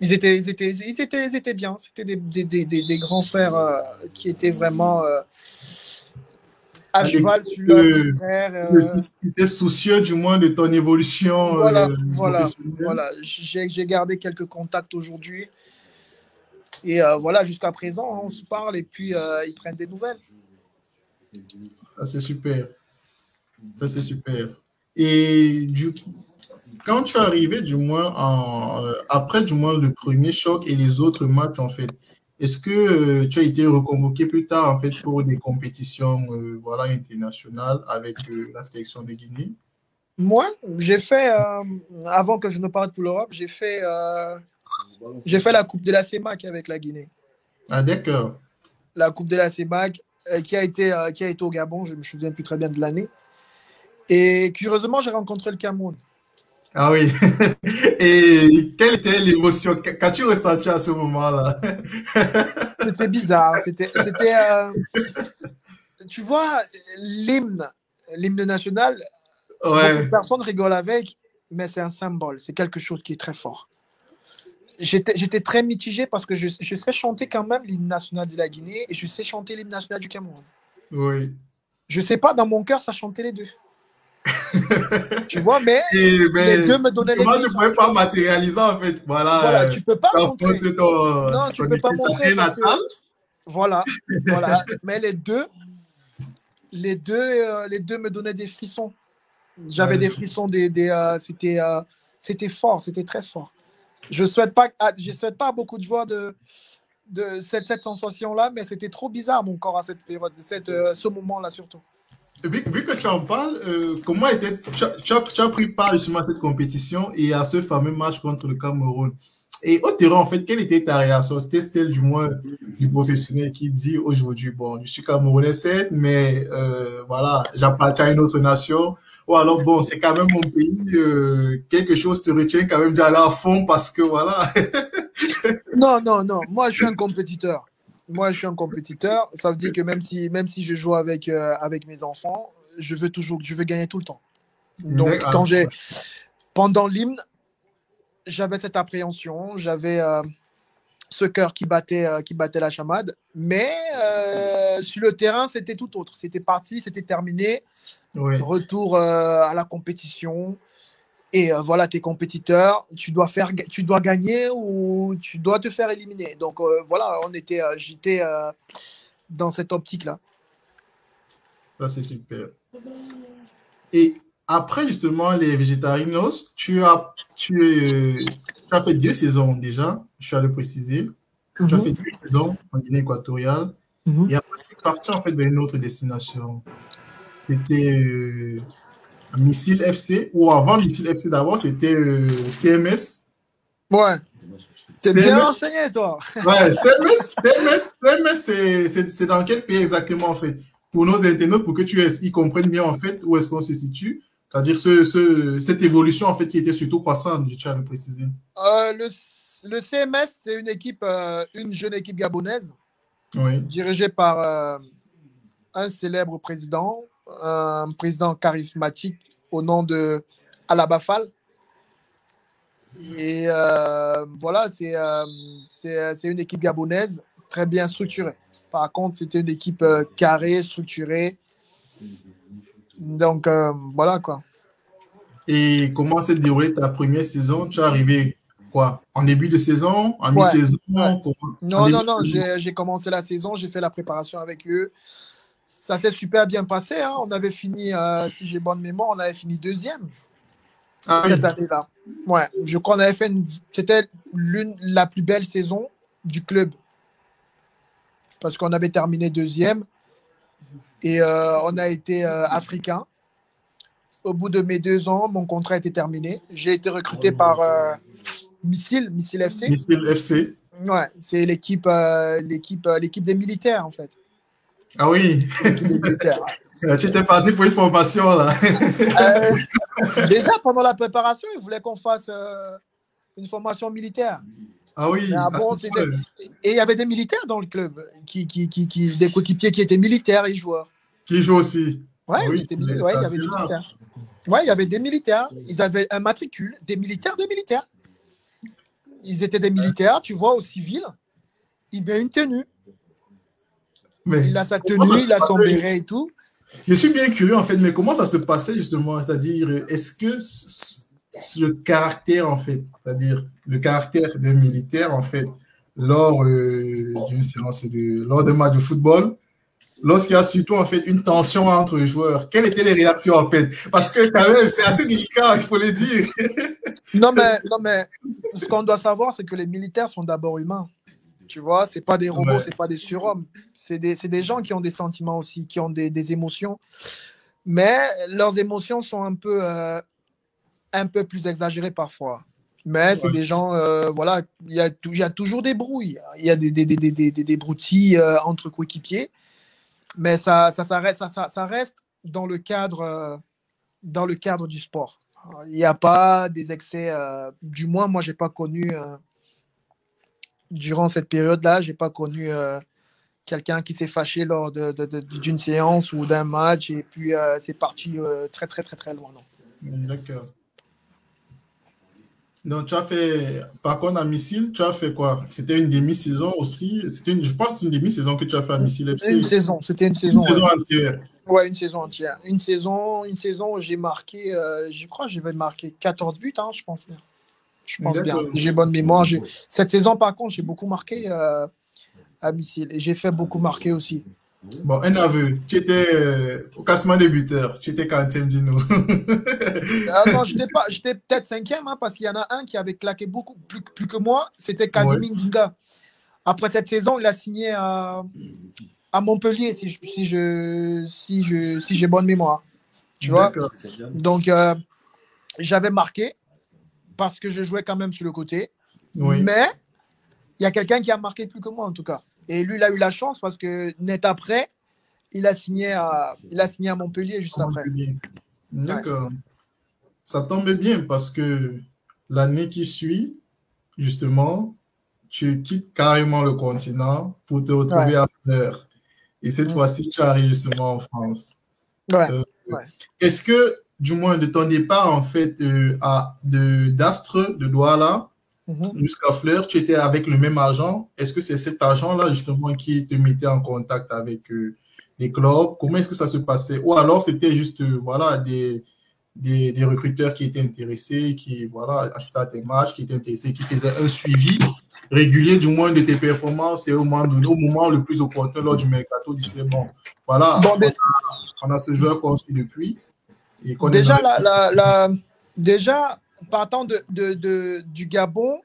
Ils étaient, ils étaient, ils étaient, ils étaient bien. C'était des, des, des, des, grands frères qui étaient vraiment à cheval sur frère. Euh... soucieux du moins de ton évolution. Voilà, euh, voilà, voilà. J'ai gardé quelques contacts aujourd'hui. Et euh, voilà, jusqu'à présent, on se parle et puis ils prennent des nouvelles. Ça, c'est super. Ça, c'est super. Et du quand tu es arrivé, du moins, en, après du moins le premier choc et les autres matchs, en fait, est-ce que euh, tu as été reconvoqué plus tard en fait pour des compétitions euh, voilà, internationales avec euh, la sélection de Guinée? Moi, j'ai fait, avant que je ne parte pour l'Europe, j'ai fait, j'ai fait la Coupe de la CEMAC avec la Guinée. Ah d'accord. La Coupe de la CEMAC qui, a été, qui a été au Gabon, je ne me souviens plus très bien de l'année. Et curieusement, j'ai rencontré le Cameroun. Ah oui. Et quelle était l'émotion? Qu'as-tu ressenti à ce moment-là? C'était bizarre. C'était, euh, tu vois, l'hymne, l'hymne national, ouais. personne rigole avec, mais c'est un symbole. C'est quelque chose qui est très fort. J'étais, j'étais très mitigé parce que je, je sais chanter quand même l'hymne national de la Guinée et je sais chanter l'hymne national du Cameroun. Oui. Je sais pas, dans mon cœur, ça chantait les deux. Tu vois, mais les deux me donnaient Moi, je ne pouvais pas matérialiser en fait? Voilà, voilà tu peux pas montrer. non, tu peux pas montrer. Voilà, voilà. Mais les deux, les deux, euh, les deux me donnaient des frissons. J'avais des frissons, des, des euh, c'était, euh, c'était fort, c'était très fort. Je souhaite pas, ah, je souhaite pas beaucoup de joie de, de cette, cette sensation-là, mais c'était trop bizarre mon corps à cette période, cette, ce moment-là surtout. Vu, que tu en parles, euh, comment était, tu, as, pris part justement à cette compétition et à ce fameux match contre le Cameroun? Et au terrain, en fait, quelle était ta réaction? C'était celle du moins du professionnel qui dit aujourd'hui, bon, je suis Camerounais, certes, mais euh, voilà, j'appartiens à une autre nation. Ou alors, bon, c'est quand même mon pays, euh, quelque chose te retient quand même d'aller à fond parce que voilà. non, non, non, moi je suis un compétiteur moi, je suis un compétiteur. Ça veut dire que même si, même si je joue avec, euh, avec mes enfants, je veux toujours, je veux gagner tout le temps. Donc, quand j'ai, pendant l'hymne, j'avais cette appréhension, j'avais euh, ce cœur qui battait, euh, qui battait la chamade. Mais sur le terrain, c'était tout autre. C'était parti, c'était terminé. Retour à la compétition. Et euh, voilà, tes compétiteurs, tu dois, faire, tu dois gagner ou tu dois te faire éliminer. Donc euh, voilà, on était, euh, j'étais dans cette optique-là. Ça, c'est super. Et après, justement, les Végétarinos, tu as, tu, as fait deux saisons déjà, je suis allé préciser. Tu as mhm. fait deux saisons en Guinée équatoriale. Mhm. Et après, tu es parti en fait vers une autre destination. C'était Missile FC, ou avant Missile FC d'abord, c'était euh, CMS. Ouais. T'es bien renseigné, toi. Ouais, CMS, CMS, c'est dans quel pays exactement, en fait? Pour nos internautes, pour que tu ils comprennent bien, en fait, où est-ce qu'on se situe. C'est-à-dire ce, ce, cette évolution, en fait, qui était surtout croissante, je tiens à le préciser. Euh, le, le, CMS, c'est une équipe, euh, une jeune équipe gabonaise, oui. dirigée par un célèbre président, un président charismatique au nom de Alabafal. Et euh, voilà, euh, c'est une équipe gabonaise très bien structurée. Par contre, c'était une équipe euh, carrée, structurée. Donc, voilà quoi. Et comment s'est déroulée ta première saison? Tu es arrivé quoi? En début de saison? En mi-saison? Non, non, non. J'ai commencé la saison, j'ai fait la préparation avec eux. Ça s'est super bien passé. Hein. On avait fini, si j'ai bonne mémoire, on avait fini deuxième ah cette année-là. Ouais, je crois qu'on avait fait C'était l'une la plus belle saison du club. Parce qu'on avait terminé deuxième et euh, on a été euh, africain. Au bout de mes deux ans, mon contrat était terminé. J'ai été recruté par euh, Missile, Missile FC. Missile FC. Ouais, c'est l'équipe, l'équipe, l'équipe des militaires en fait. Ah oui. tu étais parti pour une formation là. déjà pendant la préparation, ils voulaient qu'on fasse une formation militaire. Ah oui. et il y avait des militaires dans le club, qui, qui, qui, des coéquipiers qui étaient militaires et joueurs. Qui jouent aussi. Ouais, ah oui, il y avait des militaires. Ouais, il y avait des militaires. Ils avaient un matricule, des militaires, des militaires. Ils étaient des militaires, tu vois, au civil. Il met une tenue. Mais il a sa tenue, il a son béret et tout. Je suis bien curieux, en fait, mais comment ça se passait justement? C'est-à-dire, est-ce que le caractère, en fait, c'est-à-dire le caractère d'un militaire, en fait, lors euh, d'une séance de, lors d'un match de football, lorsqu'il y a surtout, en fait, une tension entre les joueurs, quelles étaient les réactions, en fait? Parce que, quand même, c'est assez délicat, il faut le dire. non, mais, non, mais ce qu'on doit savoir, c'est que les militaires sont d'abord humains. Tu vois, c'est pas des robots, c'est pas des surhommes. C'est des, des, gens qui ont des sentiments aussi, qui ont des, des émotions. Mais leurs émotions sont un peu, euh, un peu plus exagérées parfois. Mais c'est des gens, euh, voilà, il y a, y a toujours des brouilles. Il y a des, des, des, des, des broutilles euh, entre coéquipiers. Mais ça, ça, ça, reste, ça, ça, reste dans le cadre, dans le cadre du sport. Il n'y a pas des excès, du moins, moi, je n'ai pas connu durant cette période-là, je n'ai pas connu euh, quelqu'un qui s'est fâché lors d'une de, séance ou d'un match et puis euh, c'est parti euh, très, très, très, très loin. D'accord. Donc, tu as fait, par contre, à Missile, tu as fait quoi? C'était une demi-saison aussi? Une, Je pense que c'est une demi-saison que tu as fait à Missile FC. Une saison, c'était une saison. Une saison entière. Ouais, une saison entière. Une saison, une saison où j'ai marqué, je crois que j'avais marqué 14 buts, hein, je pense. Je pense bien. J'ai bonne mémoire. Cette saison, par contre, j'ai beaucoup marqué euh, à Missile. Et j'ai fait beaucoup marquer aussi. Bon, un aveu. Tu étais euh, au classement des buteurs. Tu étais quantième, dis-nous. ah non, j'étais peut-être cinquième, hein, parce qu'il y en a un qui avait claqué beaucoup plus, plus que moi. C'était Kazimi Dinga. Après cette saison, il a signé à, à Montpellier, si je, si je, si je, si j'ai bonne mémoire. Tu vois? Donc, euh, j'avais marqué parce que je jouais quand même sur le côté. Mais il y a quelqu'un qui a marqué plus que moi, en tout cas. Et lui, il a eu la chance parce que net après, il a signé à, il a signé à Montpellier juste après. D'accord. Ça tombe bien parce que l'année qui suit, justement, tu quittes carrément le continent pour te retrouver à Fleur. Et cette fois-ci, tu arrives justement en France. Ouais. Euh, est-ce que du moins de ton départ en fait euh, à de d'Astre de Douala mhm. jusqu'à Fleur, tu étais avec le même agent. Est-ce que c'est cet agent-là justement qui te mettait en contact avec euh, les clubs? Comment est-ce que ça se passait? Ou alors c'était juste euh, voilà des, des, des, recruteurs qui étaient intéressés, qui voilà assistaient à tes matchs, qui étaient intéressés, qui faisaient un suivi régulier du moins de tes performances et au moment, au moment le plus opportun lors du mercato, disaient bon voilà, on, a, on, a, ce joueur qu'on suit Déjà, la, la, déjà, partant de, de, du Gabon.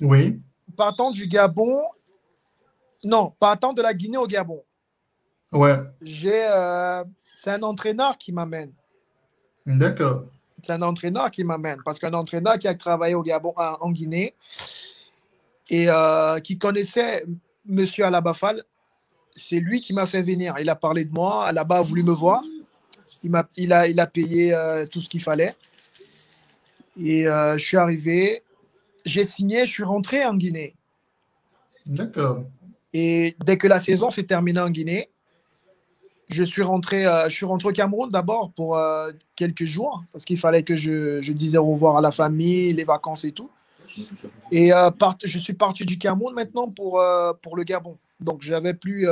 Oui. Partant du Gabon. Non, partant de la Guinée au Gabon. Ouais. J'ai. Euh, c'est un entraîneur qui m'amène. D'accord. C'est un entraîneur qui m'amène. Parce qu'un entraîneur qui a travaillé au Gabon, en Guinée, et qui connaissait Monsieur Alabafal. C'est lui qui m'a fait venir. Il a parlé de moi. Alaba a voulu me voir. Il, a, il, a, il a payé tout ce qu'il fallait. Et je suis arrivé. J'ai signé. Je suis rentré en Guinée. D'accord. Et dès que la saison s'est terminée en Guinée, je suis rentré, euh, je suis rentré au Cameroun d'abord pour euh, quelques jours parce qu'il fallait que je, je, disais au revoir à la famille, les vacances et tout. Et euh, je suis parti du Cameroun maintenant pour, pour le Gabon. Donc j'avais plus,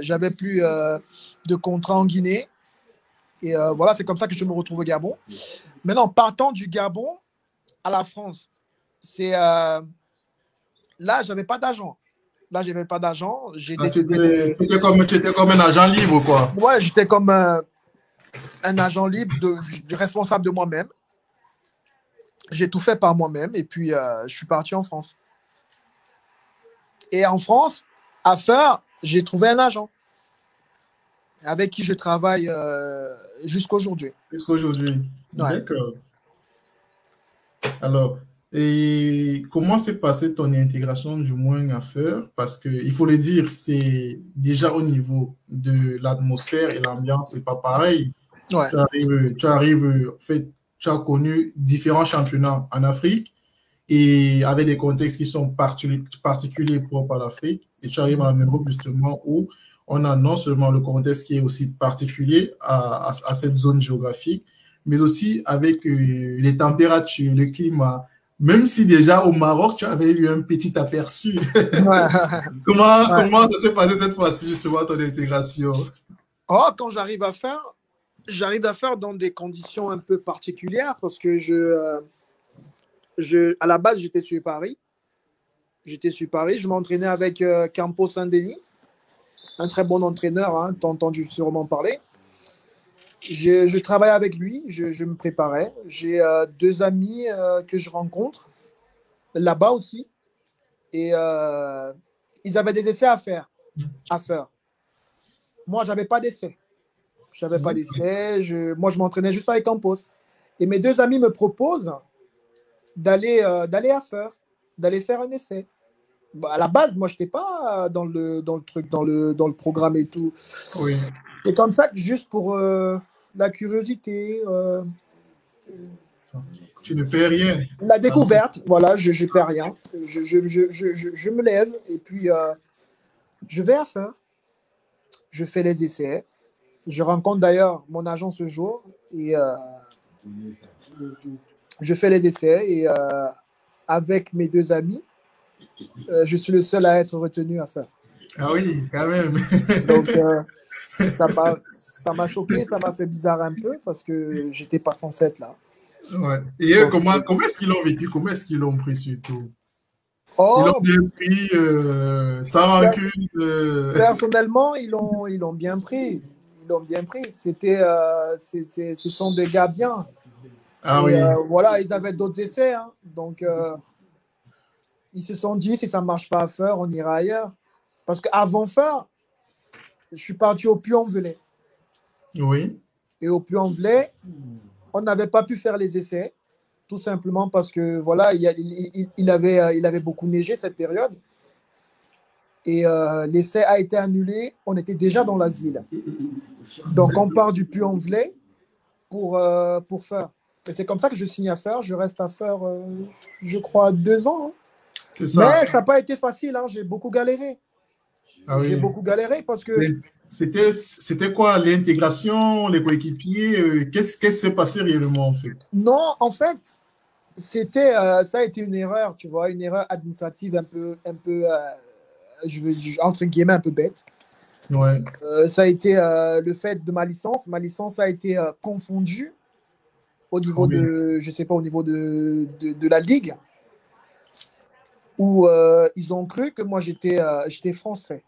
j'avais plus de contrat en Guinée. Et voilà, c'est comme ça que je me retrouve au Gabon. Maintenant, partant du Gabon à la France, c'est là, j'avais pas d'agent. Là, je n'avais pas d'agent. Ah, tu, étais, comme, comme, un agent libre, quoi. Ouais, j'étais comme un, agent libre, de, responsable de moi-même. J'ai tout fait par moi-même et puis euh, je suis parti en France. Et en France, à faire, j'ai trouvé un agent avec qui je travaille euh, jusqu'aujourd'hui. Jusqu'aujourd'hui. D'accord. Alors, et comment s'est passée ton intégration du moins à faire Parce qu'il faut le dire, c'est déjà au niveau de l'atmosphère et l'ambiance, c'est pas pareil. Tu arrives, tu arrives, en fait, tu as connu différents championnats en Afrique et avec des contextes qui sont particuliers propres à l'Afrique. Et tu arrives en Europe justement où on a non seulement le contexte qui est aussi particulier à, à, cette zone géographique, mais aussi avec euh, les températures, le climat, même si déjà au Maroc, tu avais eu un petit aperçu. comment, comment ça s'est passé cette fois-ci, justement, ton intégration? Oh, quand j'arrive à faire, j'arrive à faire dans des conditions un peu particulières parce que je, euh, je à la base, j'étais sur Paris. J'étais sur Paris. Je m'entraînais avec euh, Campo Saint-Denis, un très bon entraîneur, hein, t'as entendu sûrement parler. Je, je, travaille avec lui, je, me préparais. J'ai euh, deux amis euh, que je rencontre là-bas aussi. Et euh, ils avaient des essais à faire. À faire. Moi, je n'avais pas d'essai. Je n'avais pas d'essai. Je, moi, je m'entraînais juste avec Campos. Et mes deux amis me proposent d'aller d'aller à faire, d'aller faire un essai. Bah, à la base, moi, je n'étais pas dans le, dans le truc, dans le, dans le programme et tout. Oui. C'est comme ça que juste pour la curiosité. Euh, tu ne fais rien. La découverte, voilà, je ne perds rien. Je, je, je, je, me lève et puis euh, je vais à faire. Je fais les essais. Je rencontre d'ailleurs mon agent ce jour et euh, je fais les essais et avec mes deux amis, je suis le seul à être retenu à faire. Ah oui, quand même. Donc, ça passe ça m'a choqué, ça m'a fait bizarre un peu parce que j'étais pas censé être là. Ouais. Et comment, comment est-ce qu'ils l'ont vécu? Comment est-ce qu'ils l'ont pris surtout? Oh, Ils l'ont bien pris euh, sans rancune euh. Personnellement, ils l'ont ils l'ont bien pris. Ils l'ont bien pris. C'était, euh, ce sont des gars bien. Ah oui. voilà, ils avaient d'autres essais. Hein. Donc, ils se sont dit, si ça ne marche pas à faire, on ira ailleurs. Parce qu'avant faire, je suis parti au Puy-en-Velay. Oui. Et au Puy-en-Velay, on n'avait pas pu faire les essais, tout simplement parce que voilà, il, il, avait, euh, il avait beaucoup neigé cette période. Et euh, l'essai a été annulé, on était déjà dans l'asile. Donc on part du Puy-en-Velay pour, euh, pour faire. Et c'est comme ça que je signe à faire. Je reste à faire, je crois, deux ans. Hein. Mais ça n'a pas été facile, hein. j'ai beaucoup galéré. Ah j'ai beaucoup galéré parce que c'était, quoi l'intégration, les coéquipiers euh, Qu'est-ce qui s'est passé réellement en fait? Non, en fait, c'était, euh, ça a été une erreur, tu vois, une erreur administrative un peu, un peu euh, je veux, entre guillemets, un peu bête. Ouais. ça a été le fait de ma licence. Ma licence a été confondue au niveau de, je sais pas, au niveau de, de, de la ligue, où ils ont cru que moi j'étais, j'étais français.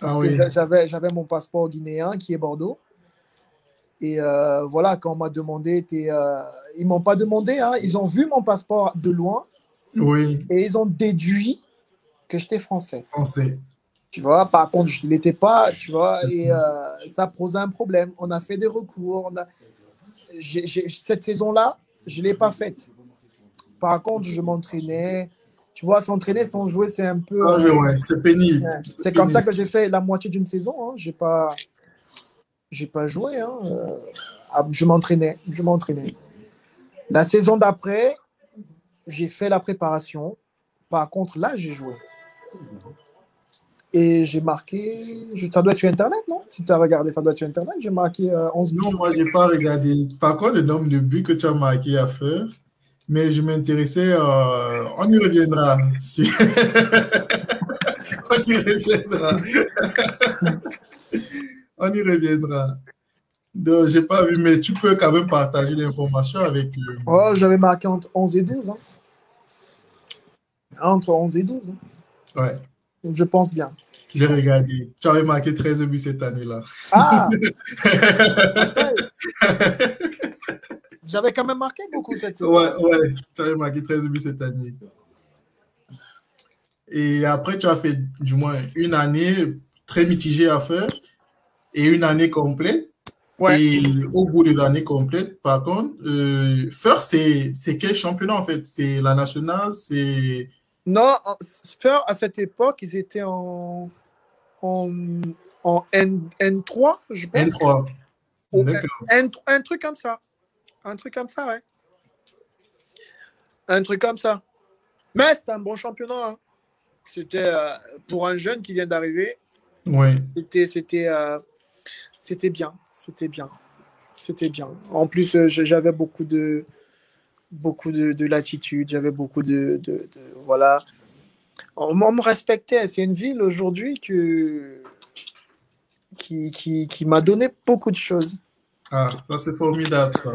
Ah j'avais, j'avais mon passeport guinéen qui est Bordeaux. Et euh, voilà, quand on m'a demandé, euh, ils m'ont pas demandé, hein, ils ont vu mon passeport de loin. Oui. Et ils ont déduit que j'étais français. Français. Tu vois, par contre, je ne l'étais pas, tu vois, et euh, ça posait un problème. On a fait des recours. On a... cette saison-là, je ne l'ai pas faite. Par contre, je m'entraînais, Tu vois, s'entraîner sans jouer, c'est un peu. Ah, ouais, c'est pénible. C'est comme ça que j'ai fait la moitié d'une saison. Hein. J'ai pas, j'ai pas joué. Hein. Euh, ah, je m'entraînais, je m'entraînais. La saison d'après, j'ai fait la préparation. Par contre, là, j'ai joué. Et j'ai marqué. Ça doit être sur Internet, non? Si tu as regardé, ça doit être sur Internet. J'ai marqué 11 euh, Non, moi, je n'ai pas regardé. Par contre, le nombre de buts que tu as marqué à faire, mais je m'intéressais. Euh, on y reviendra. on y reviendra. on y reviendra. Donc, j'ai pas vu, mais tu peux quand même partager l'information avec. Euh, oh, j'avais marqué entre 11 et 12. Hein. Entre 11 et 12. Hein. Ouais. Je pense bien. J'ai regardé. Tu avais marqué 13 buts cette année-là. Ah J'avais quand même marqué beaucoup cette saison. Ouais, ouais. Tu avais marqué 13 buts cette année. Et après, tu as fait du moins une année très mitigée à faire et une année complète. Ouais. Et au bout de l'année complète, par contre, euh, First, c'est quel championnat en fait? C'est la nationale C'est non, Fer, à cette époque, ils étaient en, en, en N, N3, je pense. N3. N, un truc comme ça. Un truc comme ça, ouais. Un truc comme ça. Mais c'est un bon championnat. Hein. C'était euh, pour un jeune qui vient d'arriver. Oui. C'était, c'était, euh, c'était bien. C'était bien. C'était bien. En plus, euh, j'avais beaucoup de, beaucoup de, latitude, j'avais beaucoup de, voilà. On, me respectait. C'est une ville aujourd'hui que qui, qui, qui m'a donné beaucoup de choses. Ah, ça c'est formidable ça.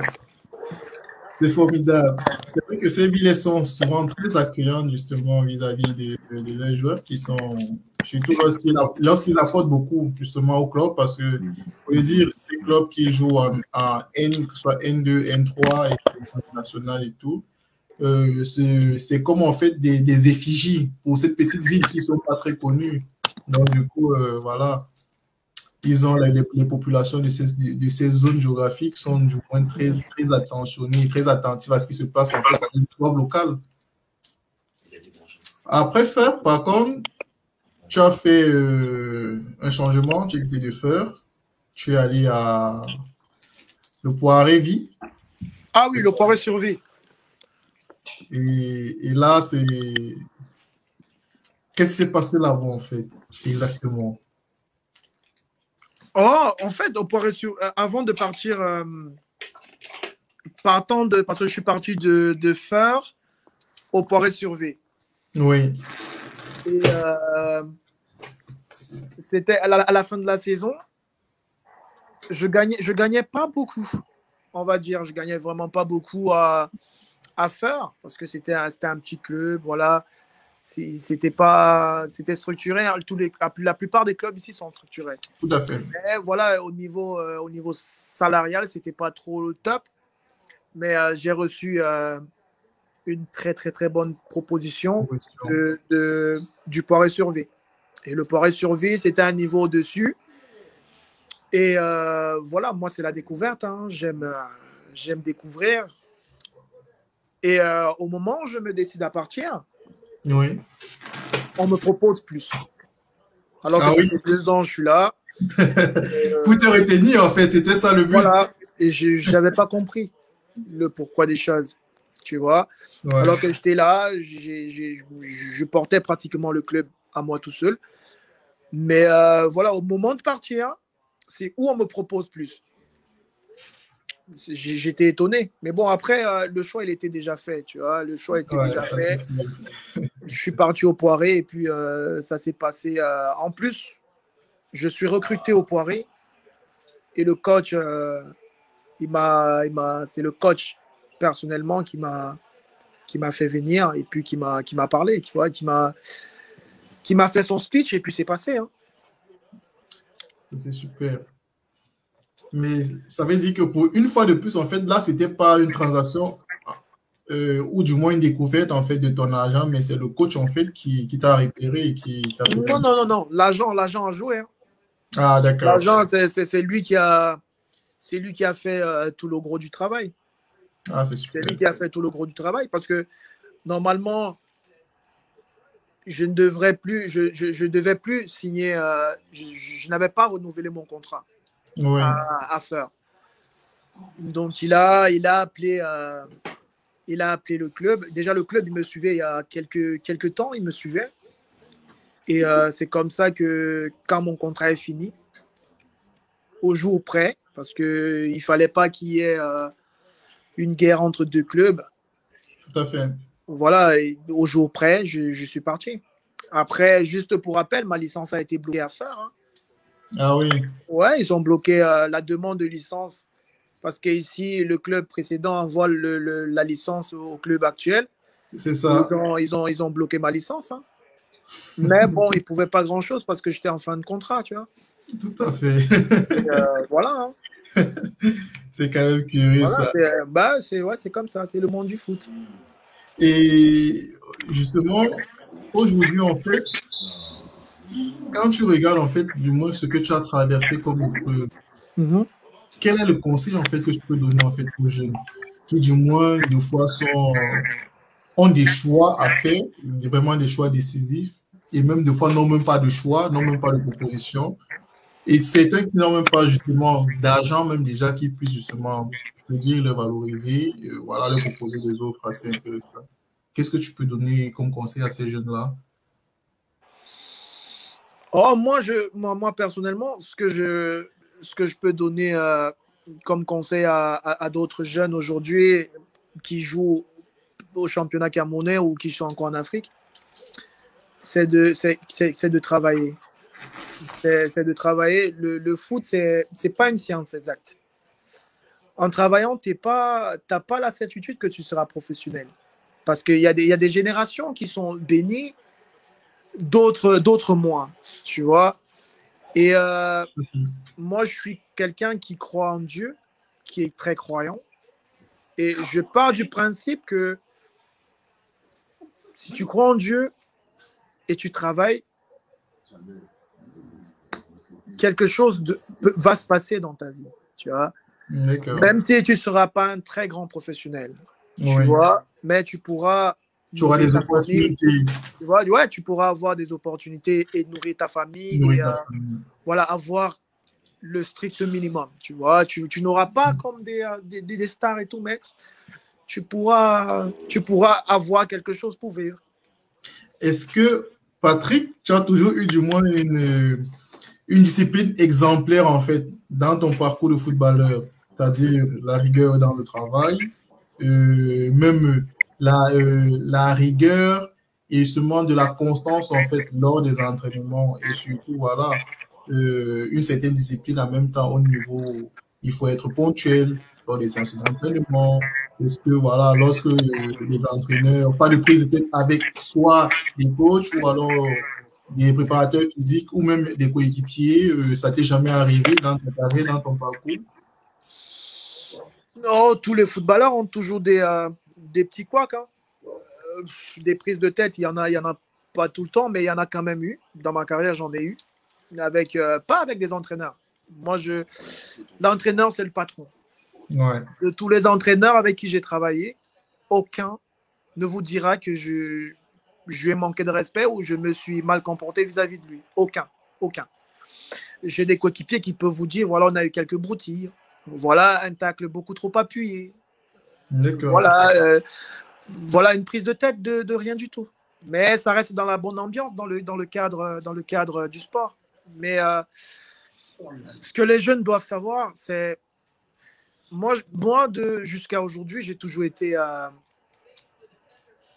C'est formidable. C'est vrai que ces billets sont souvent très accueillants justement vis-à-vis de, joueurs qui sont, surtout lorsqu'ils affrontent beaucoup justement au club, parce que, faut dire, ces clubs qui jouent en, N, que ce soit N2, N3, et national et tout, euh, c'est comme en fait des, des, effigies pour cette petite ville qui ne sont pas très connues. Donc du coup, euh, voilà ils ont les, les, populations de ces, de ces, zones géographiques sont du moins très, très attentionnées, très attentives à ce qui se passe en fait dans local. Après faire, par contre, tu as fait euh, un changement, tu étais de faire, tu es allé à le Poiré Vie. Ah oui, le Poiré Survie. Et, et là, c'est. Qu'est-ce qui s'est passé là-bas, en fait, exactement? Oh, en fait, on pourrait euh, avant de partir, euh, partant de, parce que je suis parti de, de Phare au Poiré sur V. Oui. Et euh, c'était à la, fin de la saison. Je gagnais, je gagnais pas beaucoup, on va dire. Je gagnais vraiment pas beaucoup à, à faire parce que c'était un, un petit club, voilà c'était pas c'était structuré hein. tous les la plupart des clubs ici sont structurés. Tout à fait. Mais voilà au niveau euh, au niveau salarial c'était pas trop le top. Mais euh, j'ai reçu euh, une très très très bonne proposition de, du Poiré sur V et le Poiré sur V c'était un niveau au dessus et voilà moi c'est la découverte hein. j'aime j'aime découvrir. Et au moment où je me décide à partir oui. On me propose plus. Alors que ah deux ans, je suis là. Pour te retenir, en fait, c'était ça le but. Voilà. Et je n'avais pas compris le pourquoi des choses. Tu vois Alors que j'étais là, je portais pratiquement le club à moi tout seul. Mais euh, voilà, au moment de partir, c'est où on me propose plus j'étais étonné. Mais bon, après, euh, le choix, il était déjà fait, tu vois. Le choix était déjà fait. Je suis parti au Poiré et puis euh, ça s'est passé. Euh, en plus, je suis recruté au Poiré et le coach, m'a, il m'a, c'est le coach personnellement qui m'a, qui m'a fait venir et puis qui m'a, qui m'a parlé, qui, qui m'a, qui m'a fait son speech et puis c'est passé. Hein. C'est super. Mais ça veut dire que pour une fois de plus, en fait, là, c'était pas une transaction euh, ou du moins une découverte en fait de ton agent, mais c'est le coach en fait qui, qui t'a repéré et qui t'a. Non, non, non, non. L'agent, l'agent a joué. Hein. Ah, d'accord. L'agent, c'est lui qui a, c'est lui qui a fait euh, tout le gros du travail. Ah, c'est super. C'est lui qui a fait tout le gros du travail parce que normalement, je ne devrais plus, je, je, devais plus signer, euh, je, n'avais pas renouvelé mon contrat à, à, faire. Donc il a, il a appelé, il a appelé le club. Déjà le club, il me suivait il y a quelques, quelques temps, il me suivait. Et euh, c'est comme ça que quand mon contrat est fini, au jour près, parce qu'il ne fallait pas qu'il y ait une guerre entre deux clubs. Tout à fait voilà, au jour près, je, suis parti. Après, juste pour rappel, ma licence a été bloquée à faire. Hein. Ah oui. Ouais, ils ont bloqué euh, la demande de licence parce qu'ici, le club précédent envoie le, la licence au club actuel. C'est ça. Ils ont, ils ont, bloqué ma licence. Hein. Mais bon, ils ne pouvaient pas grand-chose parce que j'étais en fin de contrat, tu vois. Tout à fait. Euh, voilà. Hein. c'est quand même curieux ça. C'est, bah, c'est, ouais, c'est comme ça, c'est le monde du foot. Et justement, aujourd'hui, en fait, quand tu regardes, en fait, du moins ce que tu as traversé comme épreuve. Quel est le conseil, en fait, que tu peux donner, en fait, aux jeunes qui, du moins, des fois, ont des choix à faire, vraiment des choix décisifs, et même des fois, n'ont même pas de choix, n'ont même pas de proposition. Et certains qui n'ont même pas, justement, d'argent, même déjà, qui puissent, justement, le dire, le valoriser, euh, voilà, leur proposer des offres assez intéressantes. Qu'est-ce que tu peux donner comme conseil à ces jeunes-là? Oh, moi, je, moi, moi, personnellement, ce que je, ce que je peux donner euh, comme conseil à, d'autres jeunes aujourd'hui qui jouent au championnat camerounais ou qui sont encore en Afrique, c'est de, c'est, de travailler. C'est, de travailler. Le, foot, c'est n'est pas une science exacte en travaillant, tu pas, pas la certitude que tu seras professionnel. Parce qu'il y, y, a des générations qui sont bénies, d'autres, d'autres moins, tu vois. Et euh, moi, je suis quelqu'un qui croit en Dieu, qui est très croyant. Et je pars du principe que si tu crois en Dieu et tu travailles, quelque chose de, va se passer dans ta vie, tu vois. Même si tu ne seras pas un très grand professionnel, tu vois, mais tu pourras. Tu auras des opportunités. tu vois, ouais, tu pourras avoir des opportunités et nourrir ta famille. et, euh, voilà, avoir le strict minimum. Tu vois, tu, n'auras pas mm. comme des, euh, des, des, stars et tout, mais tu pourras, tu pourras avoir quelque chose pour vivre. Est-ce que, Patrick, tu as toujours eu du moins une, une discipline exemplaire en fait dans ton parcours de footballeur? C'est-à-dire la rigueur dans le travail, euh, même la, euh, la rigueur et justement de la constance en fait lors des entraînements et surtout voilà euh, une certaine discipline en même temps au niveau il faut être ponctuel lors des séances d'entraînement parce que voilà lorsque les entraîneurs pas de prise de tête avec soit des coachs ou alors des préparateurs physiques ou même des coéquipiers ça t'est jamais arrivé dans ta carrière dans ton parcours? Non, tous les footballeurs ont toujours des, euh, des petits couacs. Hein. Euh, des prises de tête, il y y en a pas tout le temps, mais il y en a quand même eu. Dans ma carrière, j'en ai eu. Avec, euh, pas avec des entraîneurs. Moi, je, l'entraîneur, c'est le patron. De tous les entraîneurs avec qui j'ai travaillé, aucun ne vous dira que je, je lui ai manqué de respect ou je me suis mal comporté vis-à-vis de lui. Aucun. Aucun. J'ai des coéquipiers qui peuvent vous dire voilà, on a eu quelques broutilles, voilà un tacle beaucoup trop appuyé. Voilà, euh, voilà une prise de tête de, rien du tout. Mais ça reste dans la bonne ambiance, dans le, dans le, cadre, dans le cadre du sport. Mais euh, ce que les jeunes doivent savoir, c'est. Moi, moi jusqu'à aujourd'hui, j'ai toujours été. Euh,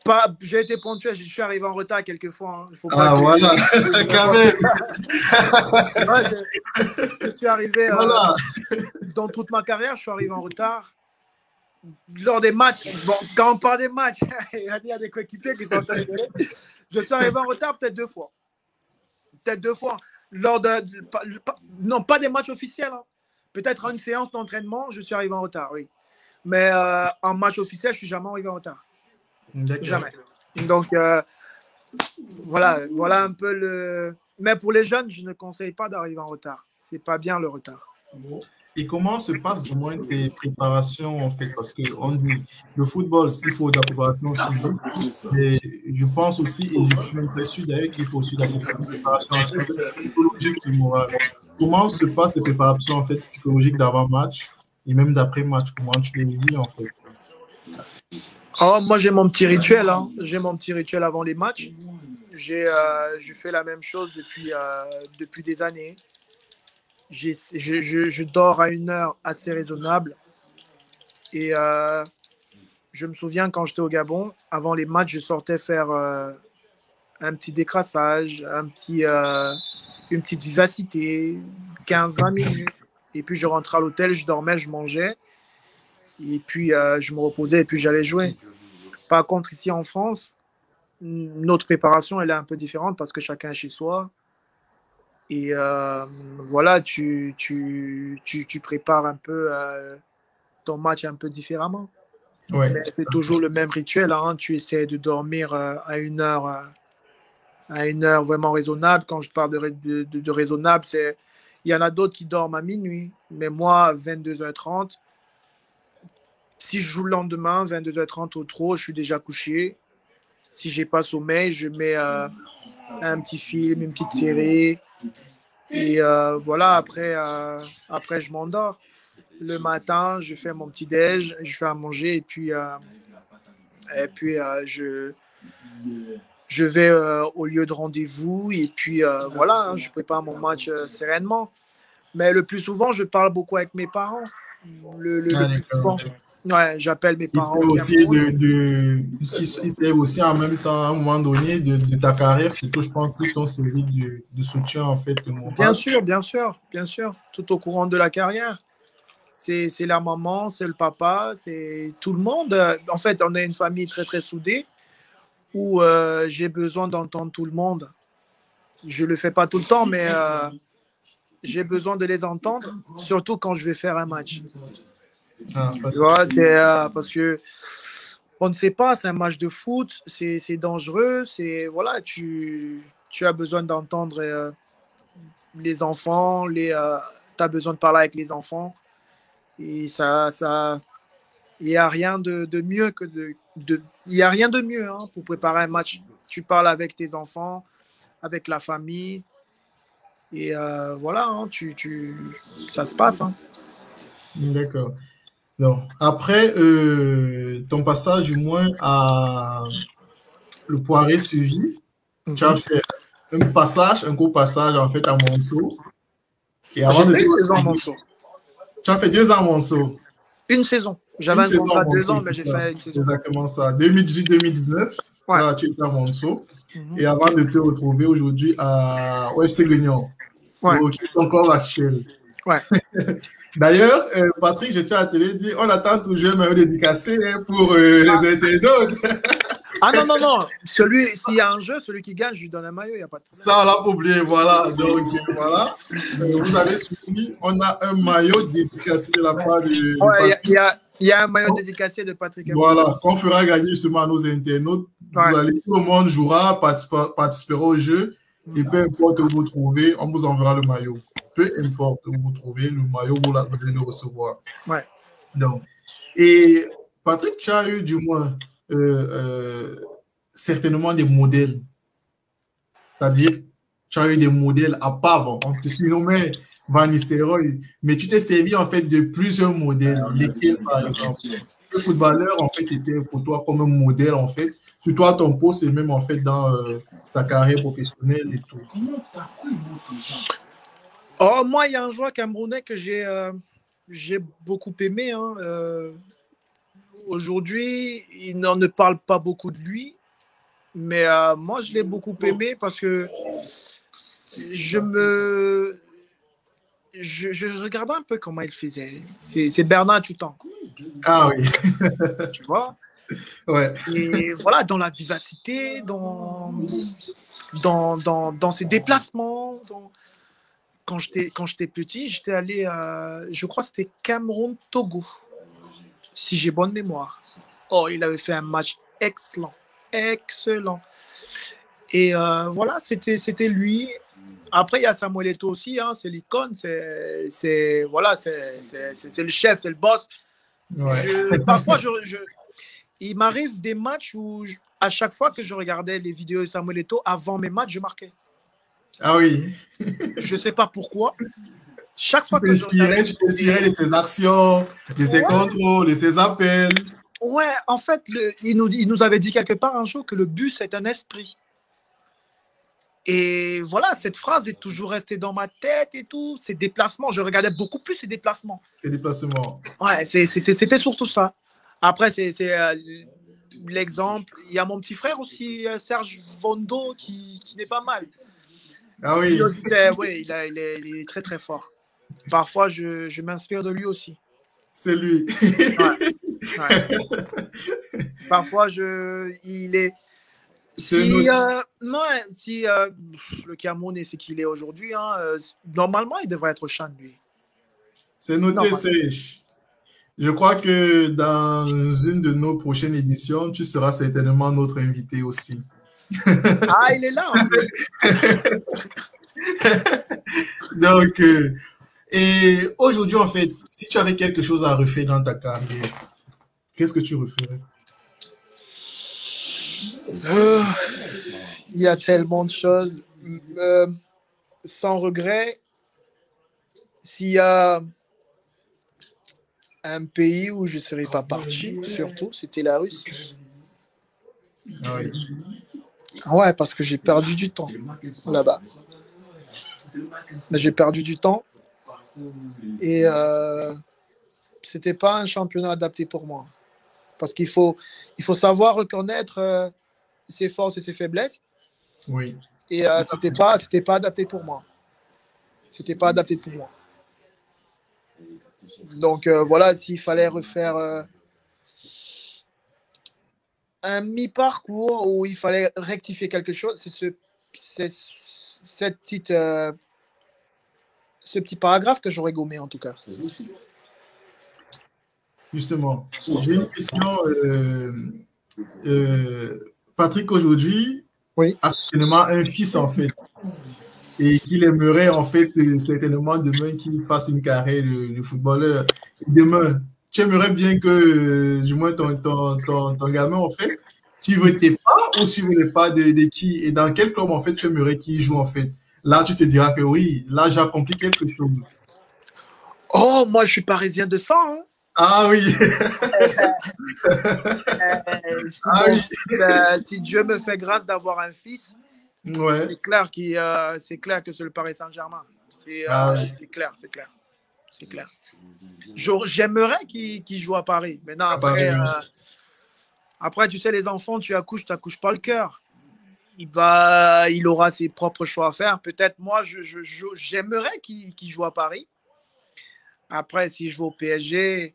pas, j'ai été ponctuel, je suis arrivé en retard quelques fois. Hein. ah, voilà, quand même. je, suis arrivé voilà dans toute ma carrière, je suis arrivé en retard. Lors des matchs, bon, quand on parle des matchs, il y a des coéquipiers qui sont Je suis arrivé en retard peut-être deux fois. Peut-être deux fois. Lors de, non, pas des matchs officiels. Hein. Peut-être en une séance d'entraînement, je suis arrivé en retard, oui. Mais euh, en match officiel, je suis jamais arrivé en retard. Jamais. Donc, euh, voilà, voilà un peu le. Mais pour les jeunes, je ne conseille pas d'arriver en retard. C'est pas bien le retard. Et comment se passe du moins tes préparations en fait? Parce qu'on dit le football, il faut de la préparation physique, mais je pense aussi, et je suis même très sûr d'ailleurs qu'il faut aussi de la préparation psychologique et morale. Comment se passe tes préparations en fait psychologiques d'avant-match et même d'après-match Comment tu les vis en fait? Oh, moi, j'ai mon petit rituel. Hein. J'ai mon petit rituel avant les matchs. J'ai euh, fait la même chose depuis, euh, depuis des années. Je, je, je, dors à une heure assez raisonnable. Et euh, je me souviens quand j'étais au Gabon, avant les matchs, je sortais faire euh, un petit décrassage, un petit, euh, une petite vivacité, 15-20 minutes. Et puis je rentrais à l'hôtel, je dormais, je mangeais. Et puis je me reposais et puis j'allais jouer. Par contre, ici en France, notre préparation, elle est un peu différente parce que chacun est chez soi. Et euh, voilà, tu, tu, tu, tu, prépares un peu euh, ton match un peu différemment. Ouais. c'est toujours le même rituel. Hein. Tu essaies de dormir euh, à une heure, à une heure vraiment raisonnable. Quand je parle de, de, de, de raisonnable, c'est il y en a d'autres qui dorment à minuit, mais moi, 22h30, si je joue le lendemain, 22h30 au trop, je suis déjà couché. Si j'ai pas sommeil, je mets un petit film, une petite série. Et euh, voilà, après, euh, après je m'endors. Le matin, je fais mon petit déj, je fais à manger et puis, euh, et puis je, je vais au lieu de rendez-vous et puis voilà, hein, je prépare mon match sereinement. Mais le plus souvent, je parle beaucoup avec mes parents. Le, le, Ah, le plus souvent. Ouais, j'appelle mes Il parents. au aussi, de, de, il aussi en même temps, à un moment donné, de, de ta carrière, surtout, je pense que ton série de, de soutien, en fait, mon Bien sûr, bien sûr, bien sûr. Tout au courant de la carrière. C'est la maman, c'est le papa, c'est tout le monde. En fait, on est une famille très, très soudée où euh, j'ai besoin d'entendre tout le monde. Je ne le fais pas tout le temps, mais euh, j'ai besoin de les entendre, surtout quand je vais faire un match. Ah, parce c'est euh, parce que on ne sait pas, c'est un match de foot, c'est dangereux, c'est voilà, tu, tu as besoin d'entendre euh, les enfants, les, euh, tu as besoin de parler avec les enfants. Et ça, ça, il n'y a rien de, de mieux que de, de, il y a rien de mieux hein, pour préparer un match. Tu parles avec tes enfants, avec la famille, et euh, voilà, hein, tu, tu, ça se passe. hein. D'accord. Donc, après euh, ton passage, du moins, à le Poiré suivi, tu as fait un passage, un court passage, en fait, à Monceau. Et avant de fait une saison à Monceau. tu as fait deux ans à Monceau. Une saison. J'avais un contrat de deux ans, mais j'ai fait une saison. Exactement ça. 2018-2019, Ouais. là, tu étais à Monceau. Mhm. Et avant de te retrouver aujourd'hui à OFC Guignon, Ouais. est ton club actuel. Ouais. D'ailleurs, euh, Patrick, je tiens à te le dire, on attend toujours un maillot dédicacé hein, pour euh, Ah. les internautes. Ah non, non, non. Celui, s'il y a un jeu, celui qui gagne, je lui donne un maillot, il n'y a pas de problème. Ça, on l'a oublié, voilà. Donc, euh, voilà. Euh, vous allez suivre, on a un maillot dédicacé de la part de, Ouais, il y y, a, il y a un maillot dédicacé de Patrick. Voilà, qu'on fera gagner justement à nos internautes. Ouais. Vous allez, tout le monde jouera, participa- participera au jeu. Et peu importe où vous trouvez, on vous enverra le maillot. Peu importe où vous trouvez le maillot, vous allez le recevoir. Ouais. Donc, et Patrick, tu as eu du moins euh, euh, certainement des modèles. C'est-à-dire, tu as eu des modèles à part. bon, On te surnommait Van Nistelrooy, mais tu t'es servi en fait de plusieurs modèles. Lesquels, par exemple Le footballeur, en fait, était pour toi comme un modèle, en fait. Surtout à ton poste et même, en fait, dans euh, sa carrière professionnelle et tout. Oh, moi, il y a un joueur camerounais que j'ai euh, j'ai beaucoup aimé. hein, euh, Aujourd'hui, il n'en ne parle pas beaucoup de lui. Mais euh, moi, je l'ai beaucoup aimé parce que je me. Je, je regardais un peu comment il faisait. C'est Bernard Tutan, Ah oui, tu vois? ouais. Et voilà, dans la vivacité, dans, dans, dans, dans ses déplacements. dans- Quand j'étais quand j'étais petit, j'étais allé, à, je crois que c'était Cameroun-Togo, si j'ai bonne mémoire. Oh, il avait fait un match excellent, excellent. Et euh, voilà, c'était c'était lui. Après, il y a Samuel Eto'o aussi, hein, c'est l'icône, c'est voilà, c'est le chef, c'est le boss. parfois, je, il m'arrive des matchs où, à chaque fois que je regardais les vidéos de Samuel Eto'o, avant mes matchs, je marquais. Ah oui. je ne sais pas pourquoi. Chaque fois que je regardais... Tu t'inspirais de ses actions, de ses contrôles, de ses appels. Ouais, en fait, il, nous, il nous avait dit quelque part un jour que le bus est un esprit. Et voilà, cette phrase est toujours restée dans ma tête et tout. Ces déplacements, je regardais beaucoup plus ces déplacements. Ces déplacements. Ouais, c'était surtout ça. Après, c'est euh, l'exemple. Il y a mon petit frère aussi, euh, Serge Vondo, qui, qui n'est pas mal. Ah oui. il, est, très très fort. Parfois, je, je m'inspire de lui aussi. C'est lui. Parfois, je, il est. Si, euh, non, si euh, le Cameroun est ce qu'il est aujourd'hui, hein, euh, normalement, il devrait être Chan, lui. C'est noté, Sèche. Je crois que dans une de nos prochaines éditions, tu seras certainement notre invité aussi. ah, il est là. En fait. Donc, et aujourd'hui, en fait, si tu avais quelque chose à refaire dans ta carrière, qu'est-ce que tu referais? Euh, il y a tellement de choses. Euh, sans regret, s'il y a un pays où je ne serais pas parti, surtout, c'était la Russie. Ah oui. Ouais, parce que j'ai perdu du temps là-bas. J'ai perdu du temps et euh, c'était pas un championnat adapté pour moi. Parce qu'il faut, il faut savoir reconnaître euh, ses forces et ses faiblesses. Oui. Et euh, c'était pas, c'était pas adapté pour moi. C'était pas adapté pour moi. Donc euh, voilà, s'il fallait refaire euh, un mi-parcours où il fallait rectifier quelque chose, c'est ce, cette petite, ce petit paragraphe que j'aurais gommé en tout cas. Justement, j'ai une question. Patrick aujourd'hui a certainement un fils en fait et qu'il aimerait en fait euh, certainement demain qu'il fasse une carrière de, footballeur. demain, tu aimerais bien que euh, du moins ton, ton, ton, gamin en fait suive tes pas ou suive les pas de, de, qui et dans quel club en fait tu aimerais qu'il joue en fait? Là, tu te diras que oui, là j'ai accompli quelque chose. Oh, moi je suis parisien de sang. Hein. Ah oui. ah oui. Euh, si Dieu me fait grâce d'avoir un fils, ouais. c'est clair, euh, c'est clair que c'est le Paris Saint-Germain. C'est ah euh, clair, c'est clair. C'est clair. J'aimerais qu'il joue à Paris. Maintenant, après, après, tu sais, les enfants, tu accouches, tu n'accouches pas le cœur. Il, va, il aura ses propres choix à faire. Peut-être moi, j'aimerais je, qu'il joue à Paris. Après, si je vais au PSG,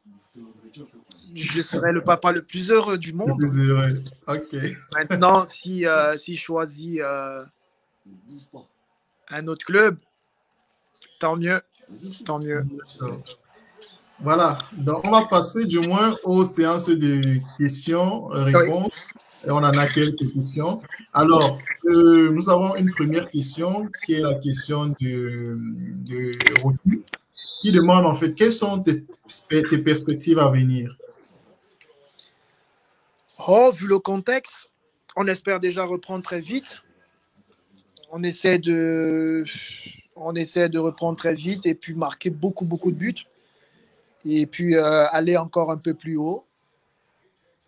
je serai le papa le plus heureux du monde. Le plus heureux. Ok. Maintenant, si, euh, si je choisis euh, un autre club, tant mieux. Tant mieux. Voilà. Donc, on va passer du moins aux séances de questions-réponses. Et on en a quelques questions. Alors, euh, nous avons une première question qui est la question de, de qui demande en fait quelles sont tes, perspectives à venir? Oh, vu le contexte, on espère déjà reprendre très vite. On essaie de, on essaie de reprendre très vite et puis marquer beaucoup, beaucoup de buts. Et puis euh, aller encore un peu plus haut.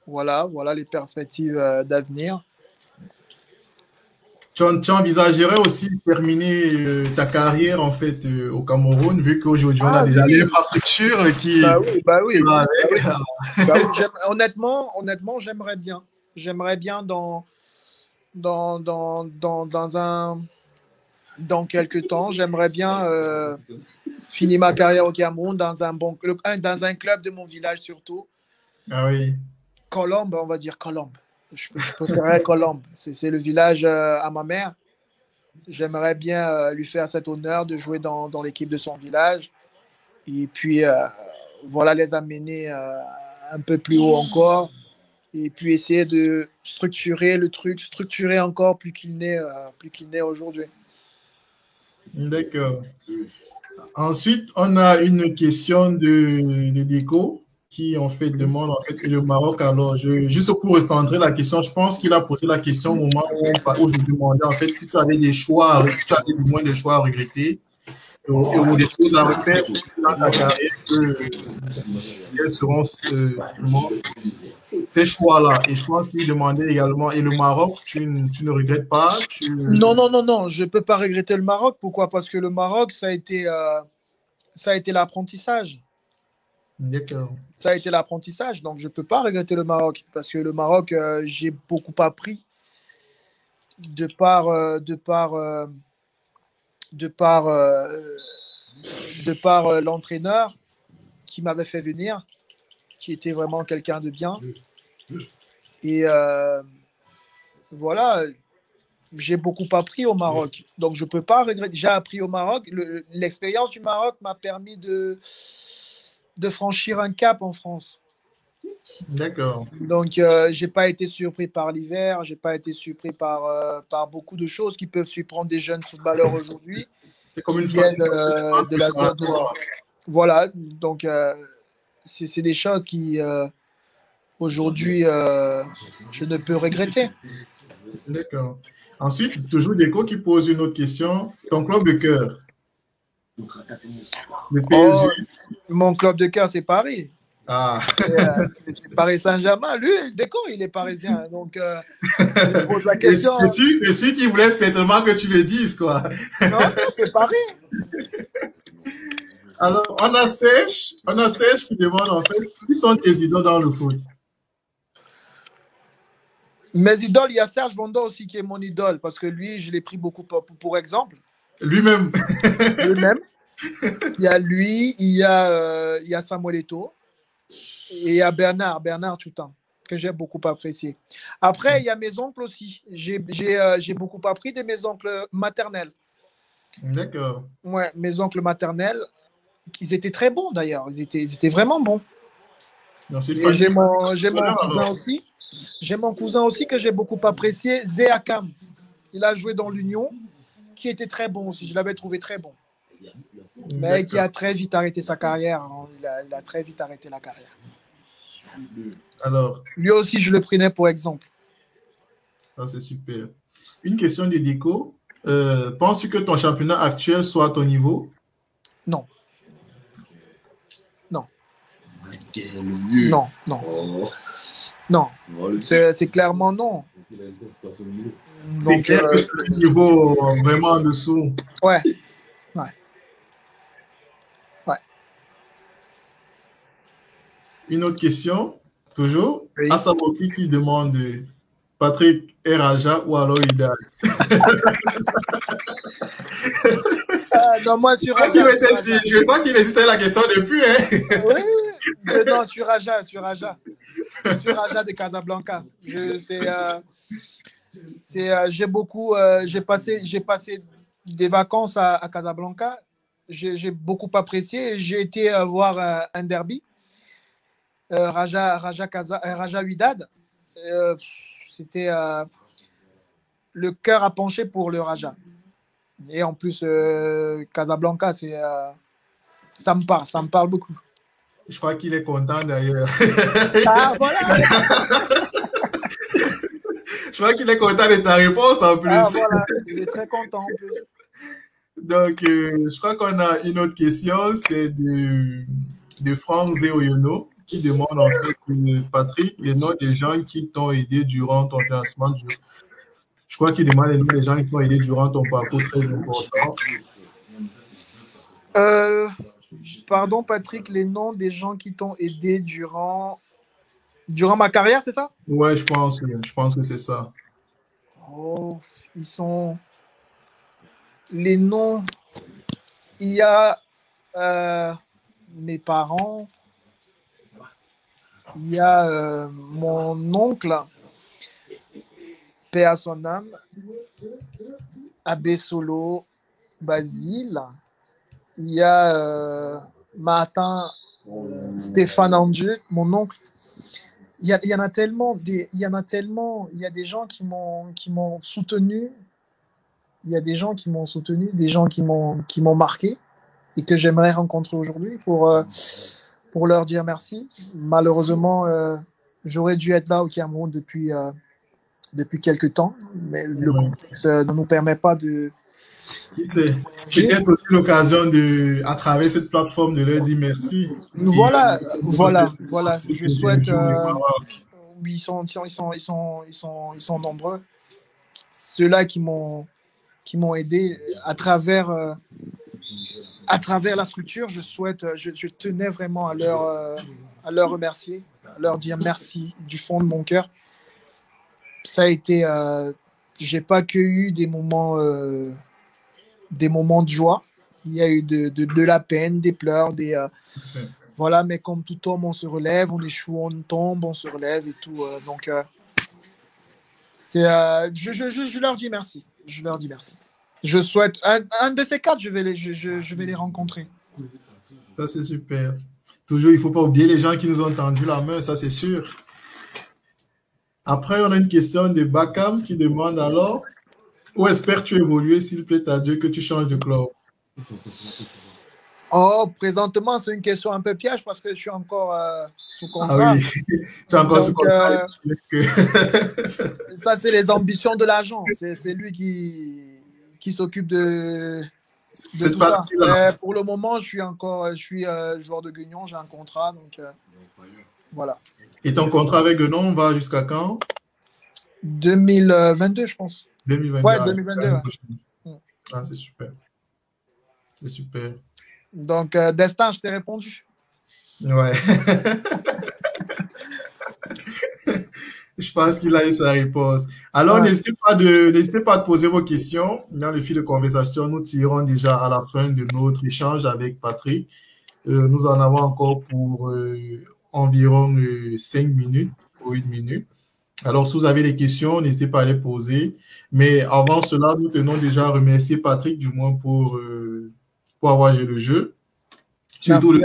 Voilà, voilà les perspectives euh, d'avenir tu, envisagerais aussi de terminer euh, ta carrière en fait au Cameroun, vu qu'aujourd'hui on a ah, déjà l'infrastructure qui. Bah oui, bah oui. Bah bah honnêtement, honnêtement, j'aimerais bien. J'aimerais bien dans, dans, dans, dans, un dans quelques temps, j'aimerais bien euh, finir ma carrière au Cameroun dans un bon club, dans un club de mon village surtout. Ah oui. Colombe, on va dire Colombe. Je, préférerais Colombe. C'est le village euh, à ma mère. J'aimerais bien euh, lui faire cet honneur de jouer dans, dans l'équipe de son village. Et puis, voilà, les amener un peu plus haut encore. Et puis essayer de structurer le truc, structurer encore plus qu'il n'est plus qu'il n'est aujourd'hui. D'accord. Ensuite, on a une question de, de déco qui en fait demande en fait le Maroc. Alors, je, juste pour recentrer la question, je pense qu'il a posé la question au moment où, où je demandais en fait si tu avais des choix, si tu avais du moins des choix à regretter ou, des choses à refaire dans ta carrière que quels seront ces choix-là. Et je pense qu'il demandait également, et le Maroc, tu, tu ne regrettes pas Non, non, non, non, je ne peux pas regretter le Maroc. Pourquoi? Parce que le Maroc, ça a été, euh, ça a été l'apprentissage. D'accord. Ça a été l'apprentissage, donc je ne peux pas regretter le Maroc. Parce que le Maroc, euh, j'ai beaucoup appris de par, euh, de par, de par, de par l'entraîneur qui m'avait fait venir, qui était vraiment quelqu'un de bien. Et euh, voilà, j'ai beaucoup appris au Maroc. Donc, je ne peux pas regretter. J'ai appris au Maroc. L'expérience du Maroc m'a permis de, de franchir un cap en France. D'accord. Donc, euh, je n'ai pas été surpris par l'hiver. Je n'ai pas été surpris par, euh, par beaucoup de choses qui peuvent surprendre des jeunes footballeurs aujourd'hui. C'est comme une viennent, de la Voilà. Donc, c'est des choses qui aujourd'hui, euh, je ne peux regretter. D'accord. Ensuite, toujours Déco qui pose une autre question. Ton club de cœur? Le PSG Mon club de cœur, c'est Paris. Ah. Euh, Paris Saint-Germain, lui, Déco, il est parisien. Donc, euh, je pose la question. C'est celui, celui qui voulait certainement que tu le dises, quoi. non, c'est Paris. Alors, on a Sèche, on a Sèche qui demande en fait, qui sont tes idoles dans le foot? Mes idoles, il y a Serge Vondo aussi qui est mon idole parce que lui, je l'ai pris beaucoup pour, pour exemple. Lui-même. Lui-même. Il y a lui, il y a, euh, il y a Samuel et il y a Bernard, Bernard Toutan, que j'ai beaucoup apprécié. Après, il y a mes oncles aussi. J'ai euh, beaucoup appris de mes oncles maternels. D'accord. Ouais, mes oncles maternels, ils étaient très bons d'ailleurs. Ils étaient, ils étaient vraiment bons. J'ai mon, mon cousin aussi. J'ai mon cousin aussi que j'ai beaucoup apprécié, Zéakam. Il a joué dans l'Union, qui était très bon aussi. Je l'avais trouvé très bon. Mais qui a très vite arrêté sa carrière. Hein. Il, a, très vite arrêté la carrière. Alors. Lui aussi, je le prenais pour exemple. Ça, c'est super. Une question de Déco. Euh, Penses-tu que ton championnat actuel soit à ton niveau? Non. Non. Non, non. Oh. Non, c'est clairement non. C'est clair que c'est le niveau vraiment en dessous. Ouais. Ouais. Ouais. Une autre question, toujours. Oui. qui demande Patrick Eraja ou alors Idal ah, non, moi, sur Raja, Je crois qu'il existait la question depuis. Hein. Oui, non, sur Raja, sur Raja. Sur Raja de Casablanca. C'est. Euh, euh, j'ai beaucoup. Euh, j'ai passé, passé des vacances à, à Casablanca. J'ai beaucoup apprécié. J'ai été voir un derby. Raja, Raja, Casa, Raja Widad. C'était. le cœur a penché pour le Raja. Et en plus, euh, Casablanca, c'est, euh, ça me parle, ça me parle beaucoup. Je crois qu'il est content d'ailleurs. Ah, voilà Je crois qu'il est content de ta réponse en plus. Ah, voilà, il est très content en plus. Donc, euh, je crois qu'on a une autre question, c'est de, de Franck Zéoyono qui demande en fait, Patrick, les noms des gens qui t'ont aidé durant ton lancement je crois qu'il demande les noms des gens qui t'ont aidé durant ton parcours très important. Euh, pardon, Patrick, les noms des gens qui t'ont aidé durant, durant ma carrière, c'est ça? Ouais, je pense, je pense que c'est ça. Oh, ils sont. Les noms. Il y a euh, mes parents. Il y a euh, mon oncle paix à son âme, Abbé Solo, Basile, il y a euh, Martin, Stéphane Andjeu, mon oncle. Il y, en a tellement, des, il y en a tellement, il y a des gens qui m'ont qui m'ont soutenu il y a des gens qui m'ont soutenu, des gens qui m'ont qui m'ont marqué et que j'aimerais rencontrer aujourd'hui pour, euh, pour leur dire merci. Malheureusement, euh, j'aurais dû être là au Cameroun depuis, euh, depuis quelques temps, mais le contexte ne nous permet pas de. C'est peut-être aussi l'occasion de, à travers cette plateforme, de leur dire merci. Voilà, voilà, voilà. Je souhaite. ils sont, ils sont, ils sont, ils sont, ils sont nombreux. Ceux-là qui m'ont, qui m'ont aidé à travers à travers la structure, je souhaite, euh, je, tenais vraiment à leur, euh, à leur remercier, à leur dire merci du fond de mon cœur. Ça a été, euh, j'ai pas que eu des moments, euh, de joie. Il y a eu de, la peine, des pleurs, des voilà. Mais comme tout homme, on se relève, on échoue, on tombe, on se relève et tout. donc, c'est, je leur dis merci. Je leur dis merci. Je souhaite. Un, de ces quatre, je vais les, je, je, vais les rencontrer. Ça, c'est super. Toujours, il ne faut pas oublier les gens qui nous ont tendu la main, ça, c'est sûr. Après, on a une question de Bakam qui demande alors Où espères-tu évoluer, s'il plaît à Dieu, que tu changes de club Oh, présentement, c'est une question un peu piège parce que je suis encore euh, sous contrat. Ah oui, tu es encore sous contrat. Euh, ça, c'est les ambitions de l'agent. C'est lui qui qui s'occupe de, cette partie-là. Pour le moment, je suis encore je suis, euh, joueur de Guignon, j'ai un contrat. Donc, euh, voilà. Et ton contrat avec Guignon va jusqu'à quand? 2022, je pense. 2022. Ouais, 2022. Mm. Ah, c'est super. C'est super. Donc, euh, Destin, je t'ai répondu. Ouais. Je pense qu'il a eu sa réponse. Alors, n'hésitez pas de, n'hésitez pas à poser vos questions dans le fil de conversation. Nous tirons déjà à la fin de notre échange avec Patrick. Euh, nous en avons encore pour euh, environ euh, 5 minutes ou 8 minutes. Alors, si vous avez des questions, n'hésitez pas à les poser. Mais avant cela, nous tenons déjà à remercier Patrick, du moins pour, euh, pour avoir joué le jeu. Surtout le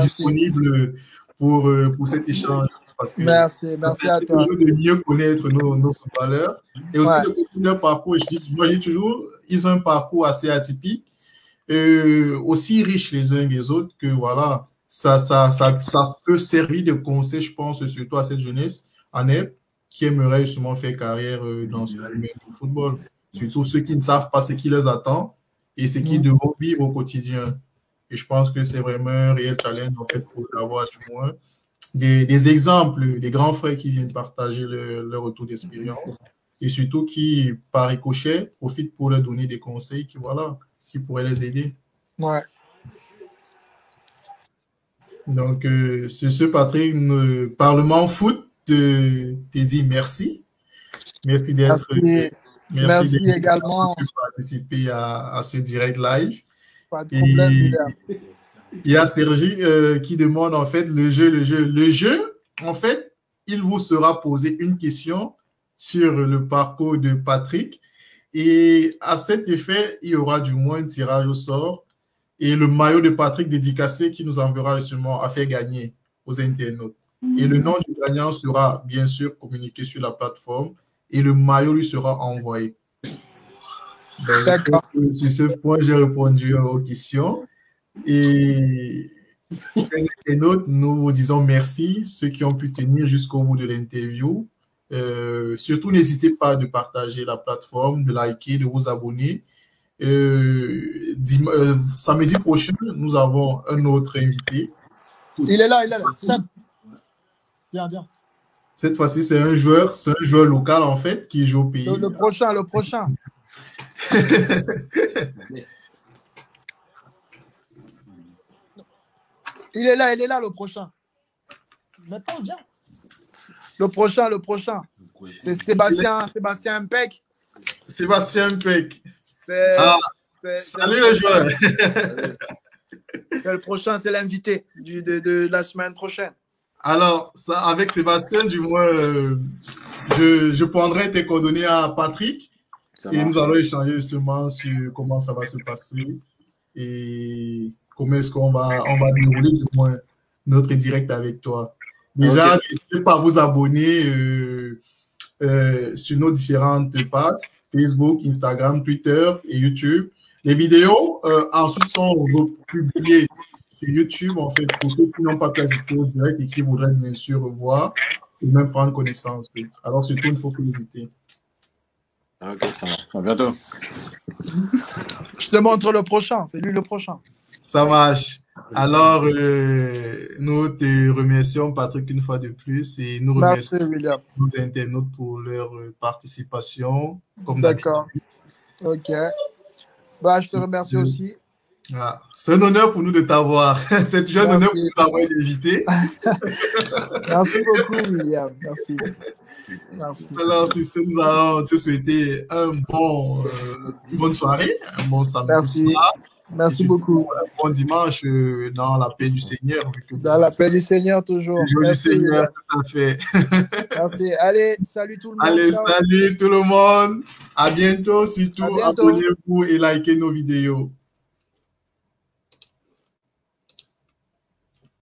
disponible pour, pour cet échange. Parce que merci, merci à toi. toujours de mieux connaître nos, nos footballeurs et aussi de connaître leur parcours. Je dis, moi, je dis toujours, ils ont un parcours assez atypique, euh, aussi riche les uns des autres que voilà, ça, ça, ça, ça peut servir de conseil, je pense, surtout à cette jeunesse en qui aimerait justement faire carrière euh, dans ce domaine du football. Surtout ceux qui ne savent pas ce qui les attend et ce qu'ils mm. devront vivre au quotidien. Et je pense que c'est vraiment un réel challenge, en fait, pour l'avoir du moins des, exemples, des grands frères qui viennent partager leur retour d'expérience et surtout qui, par ricochet, profitent pour leur donner des conseils qui, voilà, qui pourraient les aider. Ouais. Donc, euh, sur ce, Patrick, le Parlement foot te, te dit merci. Merci d'être. Merci, merci, également. De participer à, à, ce direct live. Pas de problème, il y a Sergi euh, qui demande en fait le jeu, le jeu. Le jeu, en fait, il vous sera posé une question sur le parcours de Patrick. Et à cet effet, il y aura du moins un tirage au sort et le maillot de Patrick dédicacé qui nous enverra justement à faire gagner aux internautes. Et le nom du gagnant sera bien sûr communiqué sur la plateforme et le maillot lui sera envoyé. D'accord. Sur ce point, j'ai répondu aux questions. Et nous vous disons merci, ceux qui ont pu tenir jusqu'au bout de l'interview. Euh, surtout, n'hésitez pas de partager la plateforme, de liker, de vous abonner. Euh, euh, samedi prochain, nous avons un autre invité. Il est là, il est là. Viens, viens. Cette fois-ci, c'est un joueur, c'est un joueur local en fait qui joue au pays. le prochain, le prochain. Il est là, il est là, le prochain. Maintenant, viens. Le prochain, le prochain. C'est Sébastien, Sébastien Peck. Sébastien Peck. Ah, salut le joueur. le prochain, c'est l'invité de, de, la semaine prochaine. Alors, ça, avec Sébastien, du moins, euh, je, je, prendrai tes coordonnées à Patrick et nous allons échanger justement sur comment ça va se passer. Et comment est-ce qu'on va, on va dérouler du moins notre direct avec toi? Déjà, n'hésitez pas à vous abonner euh, euh, sur nos différentes pages, Facebook, Instagram, Twitter et YouTube. Les vidéos ensuite sont publiées sur YouTube, en fait, pour ceux qui n'ont pas pu assister au direct et qui voudraient bien sûr voir et même prendre connaissance. Alors, surtout, il ne faut pas hésiter. Ok, ça marche. À bientôt. Je te montre le prochain. C'est lui le prochain. Ça marche. Alors, euh, nous te remercions, Patrick, une fois de plus, et nous remercions nos internautes pour leur participation. D'accord. Ok. Bah, je te remercie aussi. Ah, c'est un honneur pour nous de t'avoir. C'est toujours un honneur pour nous d'avoir invité. Merci beaucoup, William. Merci. Merci. Alors, sur ce, nous allons te souhaiter un bon, euh, une bonne soirée, un bon samedi Merci. soir. Merci beaucoup. Bon dimanche euh, dans la paix du Seigneur. Dans la paix du Seigneur, toujours. Du Seigneur, tout à fait. Merci. Allez, salut tout le monde. Allez, salut tout le monde. À bientôt. Surtout, abonnez-vous et likez nos vidéos.